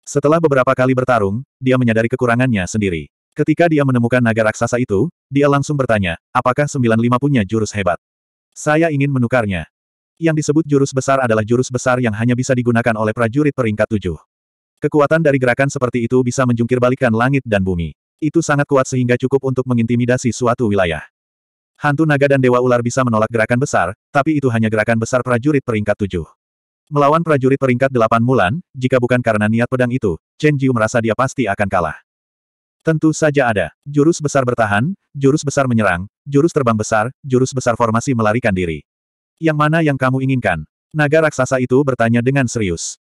Setelah beberapa kali bertarung, dia menyadari kekurangannya sendiri. Ketika dia menemukan naga raksasa itu, dia langsung bertanya, apakah sembilan lima punya jurus hebat? Saya ingin menukarnya. Yang disebut jurus besar adalah jurus besar yang hanya bisa digunakan oleh prajurit peringkat tujuh. Kekuatan dari gerakan seperti itu bisa menjungkir balikan langit dan bumi. Itu sangat kuat sehingga cukup untuk mengintimidasi suatu wilayah. Hantu naga dan dewa ular bisa menolak gerakan besar, tapi itu hanya gerakan besar prajurit peringkat tujuh. Melawan prajurit peringkat delapan mulan, jika bukan karena niat pedang itu, Chen Jiu merasa dia pasti akan kalah. Tentu saja ada. Jurus besar bertahan, jurus besar menyerang, jurus terbang besar, jurus besar formasi melarikan diri. Yang mana yang kamu inginkan? Naga raksasa itu bertanya dengan serius.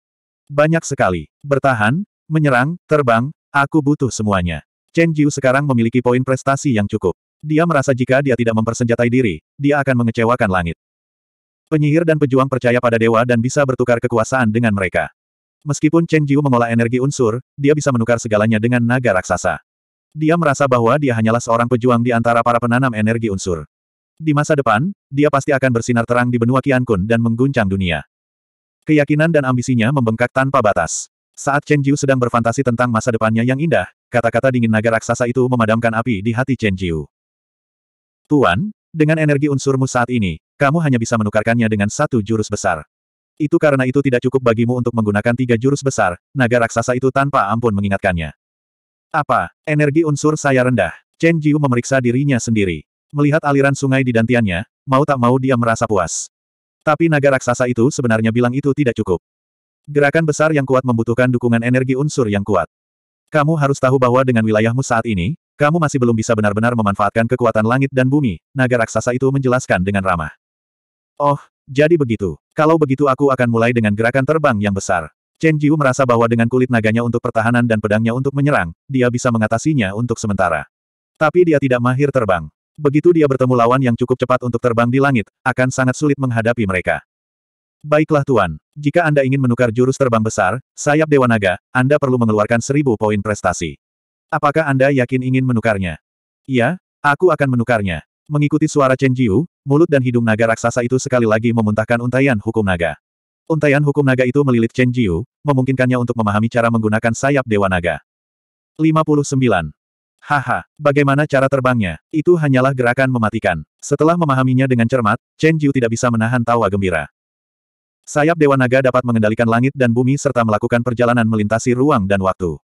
Banyak sekali. Bertahan, menyerang, terbang, aku butuh semuanya. Chen Jiu sekarang memiliki poin prestasi yang cukup. Dia merasa jika dia tidak mempersenjatai diri, dia akan mengecewakan langit. Penyihir dan pejuang percaya pada dewa dan bisa bertukar kekuasaan dengan mereka. Meskipun Chen Jiu mengolah energi unsur, dia bisa menukar segalanya dengan naga raksasa. Dia merasa bahwa dia hanyalah seorang pejuang di antara para penanam energi unsur. Di masa depan, dia pasti akan bersinar terang di benua Qiankun dan mengguncang dunia. Keyakinan dan ambisinya membengkak tanpa batas. Saat Chen Jiu sedang berfantasi tentang masa depannya yang indah, kata-kata dingin naga raksasa itu memadamkan api di hati Chen Jiu. Tuan, dengan energi unsurmu saat ini, kamu hanya bisa menukarkannya dengan satu jurus besar. Itu karena itu tidak cukup bagimu untuk menggunakan tiga jurus besar, naga raksasa itu tanpa ampun mengingatkannya. Apa, energi unsur saya rendah? Chen Jiu memeriksa dirinya sendiri. Melihat aliran sungai di dantiannya, mau tak mau dia merasa puas. Tapi naga raksasa itu sebenarnya bilang itu tidak cukup. Gerakan besar yang kuat membutuhkan dukungan energi unsur yang kuat. Kamu harus tahu bahwa dengan wilayahmu saat ini, kamu masih belum bisa benar-benar memanfaatkan kekuatan langit dan bumi, naga raksasa itu menjelaskan dengan ramah. Oh, jadi begitu. Kalau begitu aku akan mulai dengan gerakan terbang yang besar. Chen Jiu merasa bahwa dengan kulit naganya untuk pertahanan dan pedangnya untuk menyerang, dia bisa mengatasinya untuk sementara. Tapi dia tidak mahir terbang. Begitu dia bertemu lawan yang cukup cepat untuk terbang di langit, akan sangat sulit menghadapi mereka. Baiklah Tuan, jika Anda ingin menukar jurus terbang besar, sayap Dewa Naga, Anda perlu mengeluarkan seribu poin prestasi. Apakah Anda yakin ingin menukarnya? Iya, aku akan menukarnya. Mengikuti suara Chen Jiu, mulut dan hidung naga raksasa itu sekali lagi memuntahkan untaian hukum naga. Untaian hukum naga itu melilit Chen Jiu, memungkinkannya untuk memahami cara menggunakan sayap Dewa Naga. 59. Haha, bagaimana cara terbangnya? Itu hanyalah gerakan mematikan. Setelah memahaminya dengan cermat, Chen Jiu tidak bisa menahan tawa gembira. Sayap Dewa Naga dapat mengendalikan langit dan bumi serta melakukan perjalanan melintasi ruang dan waktu.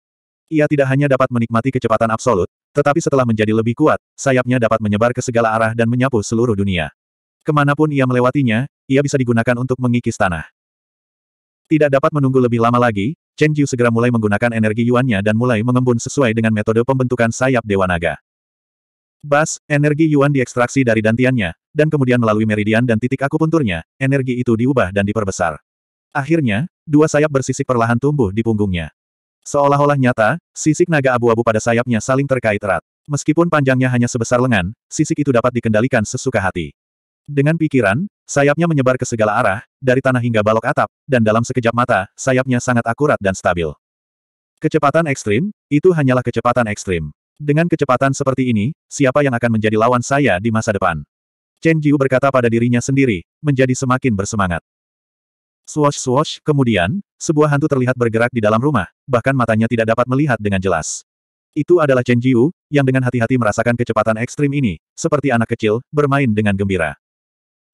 Ia tidak hanya dapat menikmati kecepatan absolut, tetapi setelah menjadi lebih kuat, sayapnya dapat menyebar ke segala arah dan menyapu seluruh dunia. Ke mana pun ia melewatinya, ia bisa digunakan untuk mengikis tanah. Tidak dapat menunggu lebih lama lagi, Chen Jiu segera mulai menggunakan energi yuannya dan mulai mengembun sesuai dengan metode pembentukan sayap Dewa Naga. Bas, energi yuan diekstraksi dari dantiannya, dan kemudian melalui meridian dan titik akupunturnya, energi itu diubah dan diperbesar. Akhirnya, dua sayap bersisik perlahan tumbuh di punggungnya. Seolah-olah nyata, sisik naga abu-abu pada sayapnya saling terkait erat. Meskipun panjangnya hanya sebesar lengan, sisik itu dapat dikendalikan sesuka hati. Dengan pikiran, sayapnya menyebar ke segala arah, dari tanah hingga balok atap, dan dalam sekejap mata, sayapnya sangat akurat dan stabil. Kecepatan ekstrim, itu hanyalah kecepatan ekstrim. Dengan kecepatan seperti ini, siapa yang akan menjadi lawan saya di masa depan? Chen Jiu berkata pada dirinya sendiri, menjadi semakin bersemangat. Swosh-swosh, kemudian, sebuah hantu terlihat bergerak di dalam rumah, bahkan matanya tidak dapat melihat dengan jelas. Itu adalah Chen Jiu, yang dengan hati-hati merasakan kecepatan ekstrim ini, seperti anak kecil, bermain dengan gembira.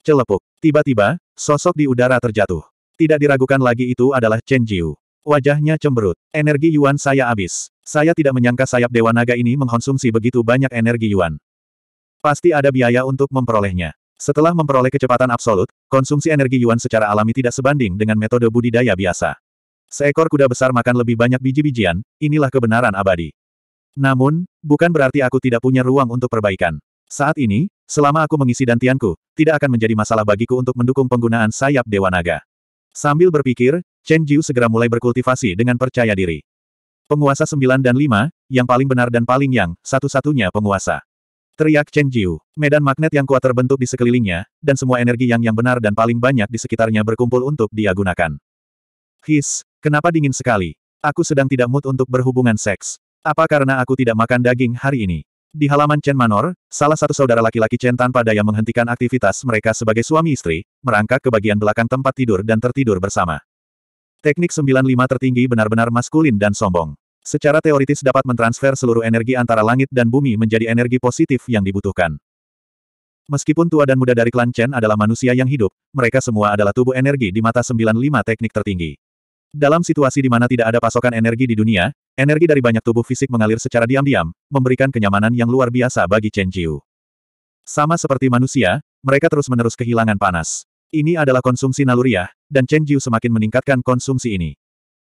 Celepuk. Tiba-tiba, sosok di udara terjatuh. Tidak diragukan lagi itu adalah Chen Jiu. Wajahnya cemberut. Energi Yuan saya habis. Saya tidak menyangka sayap Dewa Naga ini mengkonsumsi begitu banyak energi Yuan. Pasti ada biaya untuk memperolehnya. Setelah memperoleh kecepatan absolut, konsumsi energi Yuan secara alami tidak sebanding dengan metode budidaya biasa. Seekor kuda besar makan lebih banyak biji-bijian, inilah kebenaran abadi. Namun, bukan berarti aku tidak punya ruang untuk perbaikan. Saat ini, selama aku mengisi dantianku, tidak akan menjadi masalah bagiku untuk mendukung penggunaan sayap Dewa Naga. Sambil berpikir, Chen Jiu segera mulai berkultivasi dengan percaya diri. Penguasa 9 dan 5, yang paling benar dan paling yang, satu-satunya penguasa. Teriak Chen Jiu. Medan magnet yang kuat terbentuk di sekelilingnya, dan semua energi yang yang benar dan paling banyak di sekitarnya berkumpul untuk dia gunakan. His, kenapa dingin sekali? Aku sedang tidak mood untuk berhubungan seks. Apa karena aku tidak makan daging hari ini? Di halaman Chen Manor, salah satu saudara laki-laki Chen tanpa daya menghentikan aktivitas mereka sebagai suami istri, merangkak ke bagian belakang tempat tidur dan tertidur bersama. Teknik 95 tertinggi benar-benar maskulin dan sombong. Secara teoritis dapat mentransfer seluruh energi antara langit dan bumi menjadi energi positif yang dibutuhkan. Meskipun tua dan muda dari klan Chen adalah manusia yang hidup, mereka semua adalah tubuh energi di mata 95 teknik tertinggi. Dalam situasi di mana tidak ada pasokan energi di dunia, energi dari banyak tubuh fisik mengalir secara diam-diam, memberikan kenyamanan yang luar biasa bagi Chen Jiu. Sama seperti manusia, mereka terus-menerus kehilangan panas. Ini adalah konsumsi naluriah, dan Chen Jiu semakin meningkatkan konsumsi ini.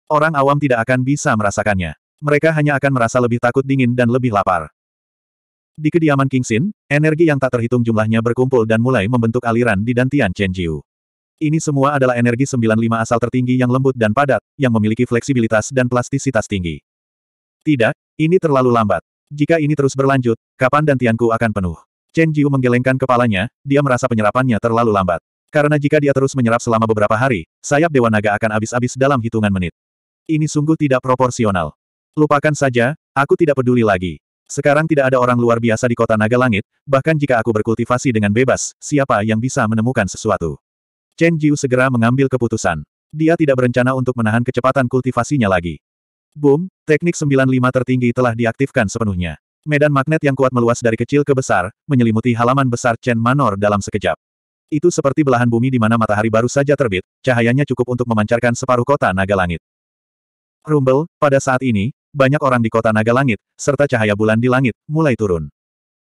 Orang awam tidak akan bisa merasakannya. Mereka hanya akan merasa lebih takut dingin dan lebih lapar. Di kediaman King Xin, energi yang tak terhitung jumlahnya berkumpul dan mulai membentuk aliran di dantian Chen Jiu. Ini semua adalah energi 95 asal tertinggi yang lembut dan padat, yang memiliki fleksibilitas dan plastisitas tinggi. Tidak, ini terlalu lambat. Jika ini terus berlanjut, kapan dantianku akan penuh? Chen Jiu menggelengkan kepalanya, dia merasa penyerapannya terlalu lambat. Karena jika dia terus menyerap selama beberapa hari, sayap Dewa Naga akan habis-habis dalam hitungan menit. Ini sungguh tidak proporsional. Lupakan saja, aku tidak peduli lagi. Sekarang tidak ada orang luar biasa di kota Naga Langit, bahkan jika aku berkultivasi dengan bebas, siapa yang bisa menemukan sesuatu? Chen Jiu segera mengambil keputusan. Dia tidak berencana untuk menahan kecepatan kultivasinya lagi. Boom, teknik 95 tertinggi telah diaktifkan sepenuhnya. Medan magnet yang kuat meluas dari kecil ke besar, menyelimuti halaman besar Chen Manor dalam sekejap. Itu seperti belahan bumi di mana matahari baru saja terbit, cahayanya cukup untuk memancarkan separuh kota naga langit. Rumble, pada saat ini, banyak orang di kota naga langit, serta cahaya bulan di langit, mulai turun.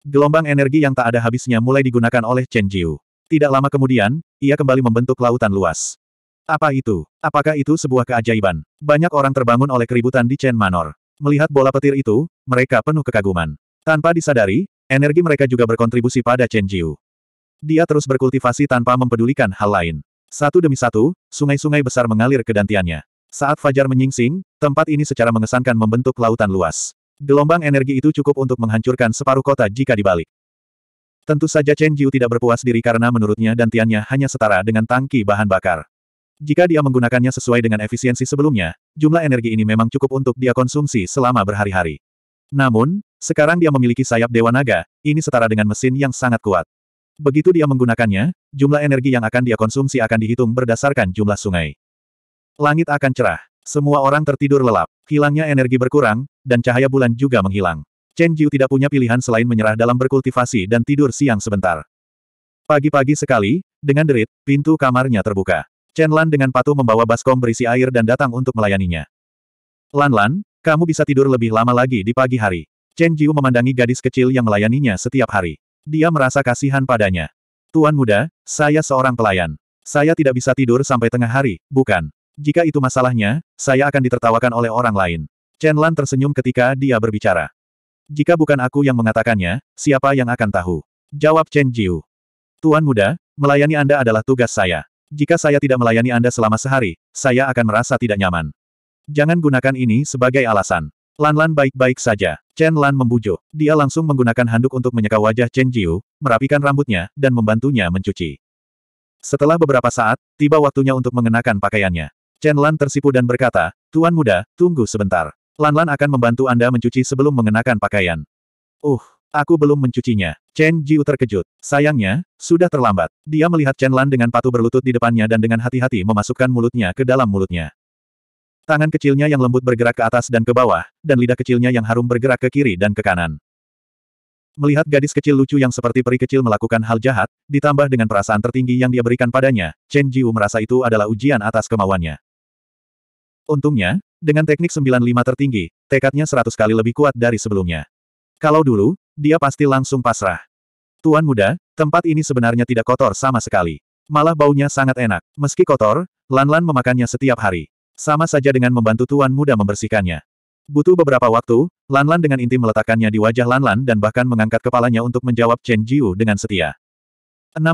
Gelombang energi yang tak ada habisnya mulai digunakan oleh Chen Jiu. Tidak lama kemudian, ia kembali membentuk lautan luas. Apa itu? Apakah itu sebuah keajaiban? Banyak orang terbangun oleh keributan di Chen Manor. Melihat bola petir itu, mereka penuh kekaguman. Tanpa disadari, energi mereka juga berkontribusi pada Chen Jiu. Dia terus berkultivasi tanpa mempedulikan hal lain. Satu demi satu, sungai-sungai besar mengalir ke dantiannya. Saat fajar menyingsing, tempat ini secara mengesankan membentuk lautan luas. Gelombang energi itu cukup untuk menghancurkan separuh kota jika dibalik. Tentu saja Chen Jiu tidak berpuas diri karena menurutnya dantiannya hanya setara dengan tangki bahan bakar. Jika dia menggunakannya sesuai dengan efisiensi sebelumnya, jumlah energi ini memang cukup untuk dia konsumsi selama berhari-hari. Namun, sekarang dia memiliki sayap Dewa Naga, ini setara dengan mesin yang sangat kuat. Begitu dia menggunakannya, jumlah energi yang akan dia konsumsi akan dihitung berdasarkan jumlah sungai. Langit akan cerah. Semua orang tertidur lelap. Hilangnya energi berkurang, dan cahaya bulan juga menghilang. Chen Jiu tidak punya pilihan selain menyerah dalam berkultivasi dan tidur siang sebentar. Pagi-pagi sekali, dengan derit, pintu kamarnya terbuka. Chen Lan dengan patuh membawa baskom berisi air dan datang untuk melayaninya. Lan Lan, kamu bisa tidur lebih lama lagi di pagi hari. Chen Jiu memandangi gadis kecil yang melayaninya setiap hari. Dia merasa kasihan padanya. Tuan muda, saya seorang pelayan. Saya tidak bisa tidur sampai tengah hari, bukan? Jika itu masalahnya, saya akan ditertawakan oleh orang lain. Chen Lan tersenyum ketika dia berbicara. Jika bukan aku yang mengatakannya, siapa yang akan tahu? Jawab Chen Jiu. Tuan muda, melayani Anda adalah tugas saya. Jika saya tidak melayani Anda selama sehari, saya akan merasa tidak nyaman. Jangan gunakan ini sebagai alasan. Lan Lan baik-baik saja. Chen Lan membujuk. Dia langsung menggunakan handuk untuk menyeka wajah Chen Jiu, merapikan rambutnya, dan membantunya mencuci. Setelah beberapa saat, tiba waktunya untuk mengenakan pakaiannya. Chen Lan tersipu dan berkata, Tuan muda, tunggu sebentar. Lan Lan akan membantu Anda mencuci sebelum mengenakan pakaian. Uh, aku belum mencucinya. Chen Jiu terkejut. Sayangnya, sudah terlambat. Dia melihat Chen Lan dengan patuh berlutut di depannya dan dengan hati-hati memasukkan mulutnya ke dalam mulutnya. Tangan kecilnya yang lembut bergerak ke atas dan ke bawah, dan lidah kecilnya yang harum bergerak ke kiri dan ke kanan. Melihat gadis kecil lucu yang seperti peri kecil melakukan hal jahat, ditambah dengan perasaan tertinggi yang dia berikan padanya, Chen Jiu merasa itu adalah ujian atas kemauannya. Untungnya, dengan teknik 95 tertinggi, tekadnya seratus kali lebih kuat dari sebelumnya. Kalau dulu, dia pasti langsung pasrah. Tuan muda, tempat ini sebenarnya tidak kotor sama sekali. Malah baunya sangat enak. Meski kotor, Lan-Lan memakannya setiap hari. Sama saja dengan membantu tuan muda membersihkannya. Butuh beberapa waktu, Lan-Lan dengan intim meletakkannya di wajah Lan-Lan dan bahkan mengangkat kepalanya untuk menjawab Chen Jiu dengan setia. 60.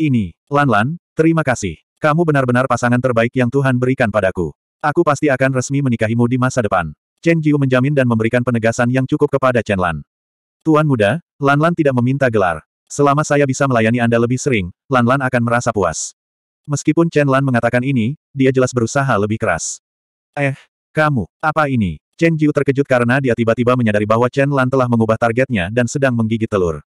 Ini, Lan-Lan, terima kasih. Kamu benar-benar pasangan terbaik yang Tuhan berikan padaku. Aku pasti akan resmi menikahimu di masa depan. Chen Jiu menjamin dan memberikan penegasan yang cukup kepada Chen Lan. Tuan muda, Lan Lan tidak meminta gelar. Selama saya bisa melayani Anda lebih sering, Lan Lan akan merasa puas. Meskipun Chen Lan mengatakan ini, dia jelas berusaha lebih keras. Eh, kamu, apa ini? Chen Jiu terkejut karena dia tiba-tiba menyadari bahwa Chen Lan telah mengubah targetnya dan sedang menggigit telur.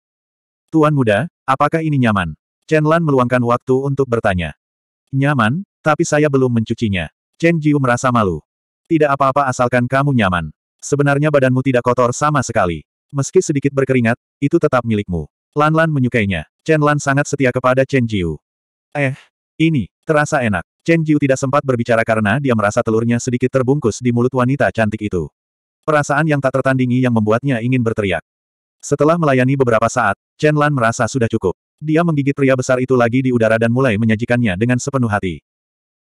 Tuan muda, apakah ini nyaman? Chen Lan meluangkan waktu untuk bertanya. Nyaman, tapi saya belum mencucinya. Chen Jiu merasa malu. Tidak apa-apa asalkan kamu nyaman. Sebenarnya badanmu tidak kotor sama sekali. Meski sedikit berkeringat, itu tetap milikmu. Lan Lan menyukainya. Chen Lan sangat setia kepada Chen Jiu. Eh, ini, terasa enak. Chen Jiu tidak sempat berbicara karena dia merasa telurnya sedikit terbungkus di mulut wanita cantik itu. Perasaan yang tak tertandingi yang membuatnya ingin berteriak. Setelah melayani beberapa saat, Chen Lan merasa sudah cukup. Dia menggigit pria besar itu lagi di udara dan mulai menyajikannya dengan sepenuh hati.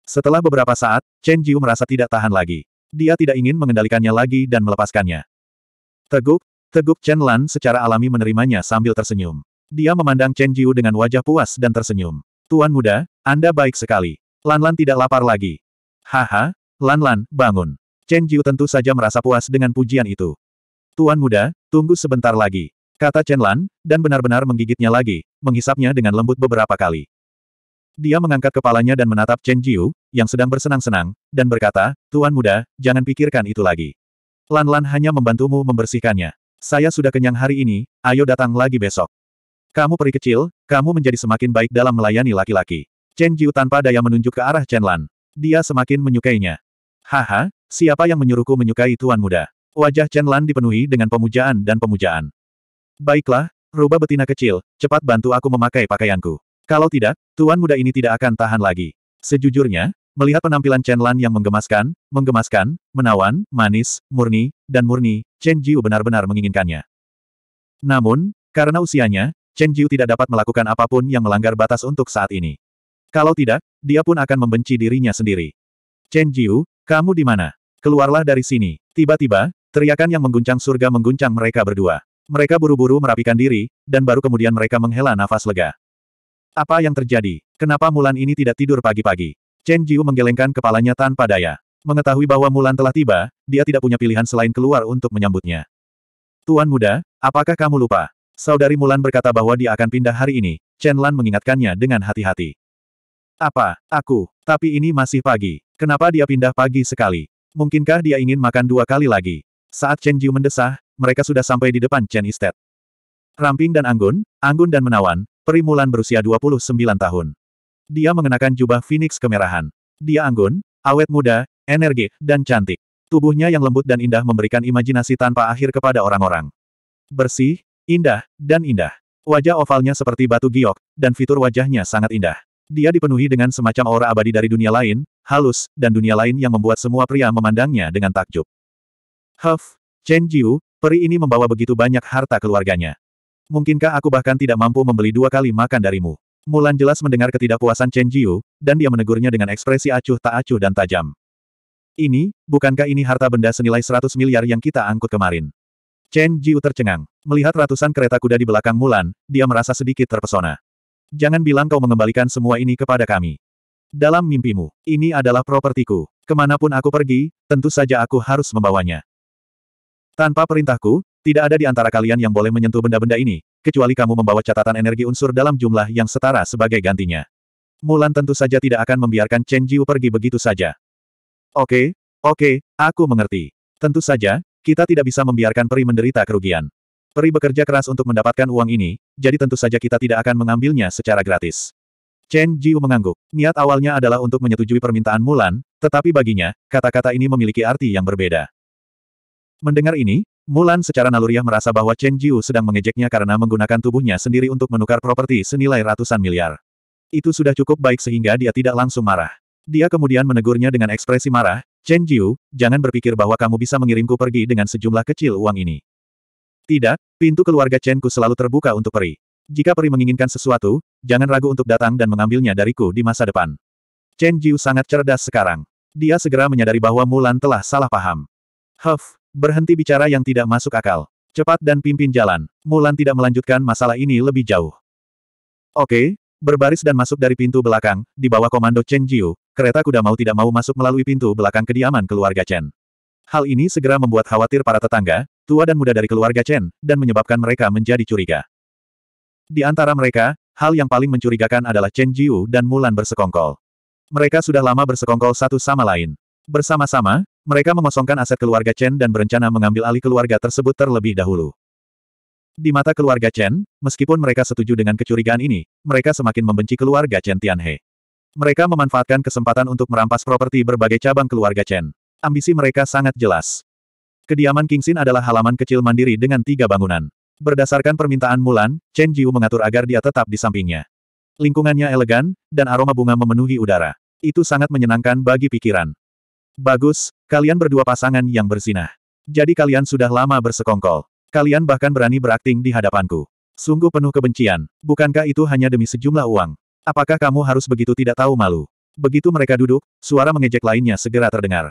Setelah beberapa saat, Chen Jiu merasa tidak tahan lagi. Dia tidak ingin mengendalikannya lagi dan melepaskannya. Teguk, teguk Chen Lan secara alami menerimanya sambil tersenyum. Dia memandang Chen Jiu dengan wajah puas dan tersenyum. Tuan muda, Anda baik sekali. Lan Lan tidak lapar lagi. Haha, Lan Lan, bangun. Chen Jiu tentu saja merasa puas dengan pujian itu. Tuan muda, tunggu sebentar lagi. Kata Chen Lan, dan benar-benar menggigitnya lagi, menghisapnya dengan lembut beberapa kali. Dia mengangkat kepalanya dan menatap Chen Jiu, yang sedang bersenang-senang, dan berkata, Tuan muda, jangan pikirkan itu lagi. Lan Lan hanya membantumu membersihkannya. Saya sudah kenyang hari ini, ayo datang lagi besok. Kamu peri kecil, kamu menjadi semakin baik dalam melayani laki-laki. Chen Jiu tanpa daya menunjuk ke arah Chen Lan. Dia semakin menyukainya. Haha, siapa yang menyuruhku menyukai Tuan muda? Wajah Chen Lan dipenuhi dengan pemujaan dan pemujaan. Baiklah, rubah betina kecil, cepat bantu aku memakai pakaianku. Kalau tidak, tuan muda ini tidak akan tahan lagi. Sejujurnya, melihat penampilan Chen Lan yang menggemaskan, menggemaskan, menawan, manis, murni, dan murni, Chen Jiu benar-benar menginginkannya. Namun, karena usianya, Chen Jiu tidak dapat melakukan apa pun yang melanggar batas untuk saat ini. Kalau tidak, dia pun akan membenci dirinya sendiri. Chen Jiu, kamu di mana? Keluarlah dari sini. Tiba-tiba, teriakan yang mengguncang surga mengguncang mereka berdua. Mereka buru-buru merapikan diri, dan baru kemudian mereka menghela nafas lega. Apa yang terjadi? Kenapa Mulan ini tidak tidur pagi-pagi? Chen Jiu menggelengkan kepalanya tanpa daya. Mengetahui bahwa Mulan telah tiba, dia tidak punya pilihan selain keluar untuk menyambutnya. Tuan muda, apakah kamu lupa? Saudari Mulan berkata bahwa dia akan pindah hari ini. Chen Lan mengingatkannya dengan hati-hati. Apa, aku, tapi ini masih pagi. Kenapa dia pindah pagi sekali? Mungkinkah dia ingin makan dua kali lagi? Saat Chen Jiu mendesah, mereka sudah sampai di depan Chen Estate. Ramping dan anggun, anggun dan menawan, Peri Mulan berusia 29 tahun. Dia mengenakan jubah Phoenix kemerahan. Dia anggun, awet muda, energik, dan cantik. Tubuhnya yang lembut dan indah memberikan imajinasi tanpa akhir kepada orang-orang. Bersih, indah, dan indah. Wajah ovalnya seperti batu giok, dan fitur wajahnya sangat indah. Dia dipenuhi dengan semacam aura abadi dari dunia lain, halus, dan dunia lain yang membuat semua pria memandangnya dengan takjub. Huff, Chen Jiu, peri ini membawa begitu banyak harta keluarganya. Mungkinkah aku bahkan tidak mampu membeli dua kali makan darimu? Mulan jelas mendengar ketidakpuasan Chen Jiu, dan dia menegurnya dengan ekspresi acuh tak acuh dan tajam. Ini, bukankah ini harta benda senilai 100 miliar yang kita angkut kemarin? Chen Jiu tercengang. Melihat ratusan kereta kuda di belakang Mulan, dia merasa sedikit terpesona. Jangan bilang kau mengembalikan semua ini kepada kami. Dalam mimpimu, ini adalah propertiku. Ke mana pun aku pergi, tentu saja aku harus membawanya. Tanpa perintahku, tidak ada di antara kalian yang boleh menyentuh benda-benda ini, kecuali kamu membawa catatan energi unsur dalam jumlah yang setara sebagai gantinya. Mulan tentu saja tidak akan membiarkan Chen Jiu pergi begitu saja. Oke, oke, aku mengerti. Tentu saja, kita tidak bisa membiarkan peri menderita kerugian. Peri bekerja keras untuk mendapatkan uang ini, jadi tentu saja kita tidak akan mengambilnya secara gratis. Chen Jiu mengangguk. Niat awalnya adalah untuk menyetujui permintaan Mulan, tetapi baginya, kata-kata ini memiliki arti yang berbeda. Mendengar ini, Mulan secara naluriah merasa bahwa Chen Jiu sedang mengejeknya karena menggunakan tubuhnya sendiri untuk menukar properti senilai ratusan miliar. Itu sudah cukup baik sehingga dia tidak langsung marah. Dia kemudian menegurnya dengan ekspresi marah, Chen Jiu, jangan berpikir bahwa kamu bisa mengirimku pergi dengan sejumlah kecil uang ini. Tidak, pintu keluarga Chen Ku selalu terbuka untuk peri. Jika peri menginginkan sesuatu, jangan ragu untuk datang dan mengambilnya dariku di masa depan. Chen Jiu sangat cerdas sekarang. Dia segera menyadari bahwa Mulan telah salah paham. Huff, Berhenti bicara yang tidak masuk akal. Cepat dan pimpin jalan. Mulan tidak melanjutkan masalah ini lebih jauh. Oke, berbaris dan masuk dari pintu belakang, di bawah komando Chen Jiu, kereta kuda mau tidak mau masuk melalui pintu belakang kediaman keluarga Chen. Hal ini segera membuat khawatir para tetangga, tua dan muda dari keluarga Chen, dan menyebabkan mereka menjadi curiga. Di antara mereka, hal yang paling mencurigakan adalah Chen Jiu dan Mulan bersekongkol. Mereka sudah lama bersekongkol satu sama lain. Bersama-sama, mereka mengosongkan aset keluarga Chen dan berencana mengambil alih keluarga tersebut terlebih dahulu. Di mata keluarga Chen, meskipun mereka setuju dengan kecurigaan ini, mereka semakin membenci keluarga Chen Tianhe. Mereka memanfaatkan kesempatan untuk merampas properti berbagai cabang keluarga Chen. Ambisi mereka sangat jelas. Kediaman Kingxin adalah halaman kecil mandiri dengan tiga bangunan. Berdasarkan permintaan Mulan, Chen Jiu mengatur agar dia tetap di sampingnya. Lingkungannya elegan, dan aroma bunga memenuhi udara. Itu sangat menyenangkan bagi pikiran. Bagus, kalian berdua pasangan yang bersinah. Jadi kalian sudah lama bersekongkol. Kalian bahkan berani berakting di hadapanku. Sungguh penuh kebencian. Bukankah itu hanya demi sejumlah uang? Apakah kamu harus begitu tidak tahu malu? Begitu mereka duduk, suara mengejek lainnya segera terdengar.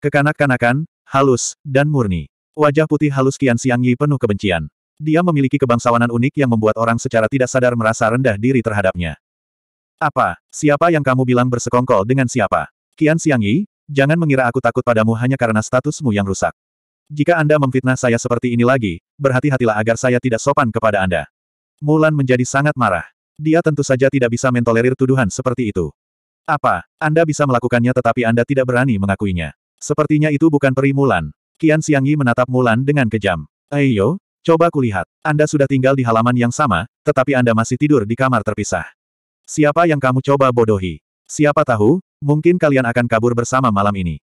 Kekanak-kanakan, halus, dan murni. Wajah putih halus Kian Xiang Yi penuh kebencian. Dia memiliki kebangsawanan unik yang membuat orang secara tidak sadar merasa rendah diri terhadapnya. Apa? Siapa yang kamu bilang bersekongkol dengan siapa? Kian Xiang Yi, Jangan mengira aku takut padamu hanya karena statusmu yang rusak. Jika Anda memfitnah saya seperti ini lagi, berhati-hatilah agar saya tidak sopan kepada Anda. Mulan menjadi sangat marah. Dia tentu saja tidak bisa mentolerir tuduhan seperti itu. Apa, Anda bisa melakukannya tetapi Anda tidak berani mengakuinya. Sepertinya itu bukan peri Mulan. Kian Xiangyi menatap Mulan dengan kejam. Ayo, coba kulihat. Anda sudah tinggal di halaman yang sama, tetapi Anda masih tidur di kamar terpisah. Siapa yang kamu coba bodohi? Siapa tahu, Mungkin kalian akan kabur bersama malam ini.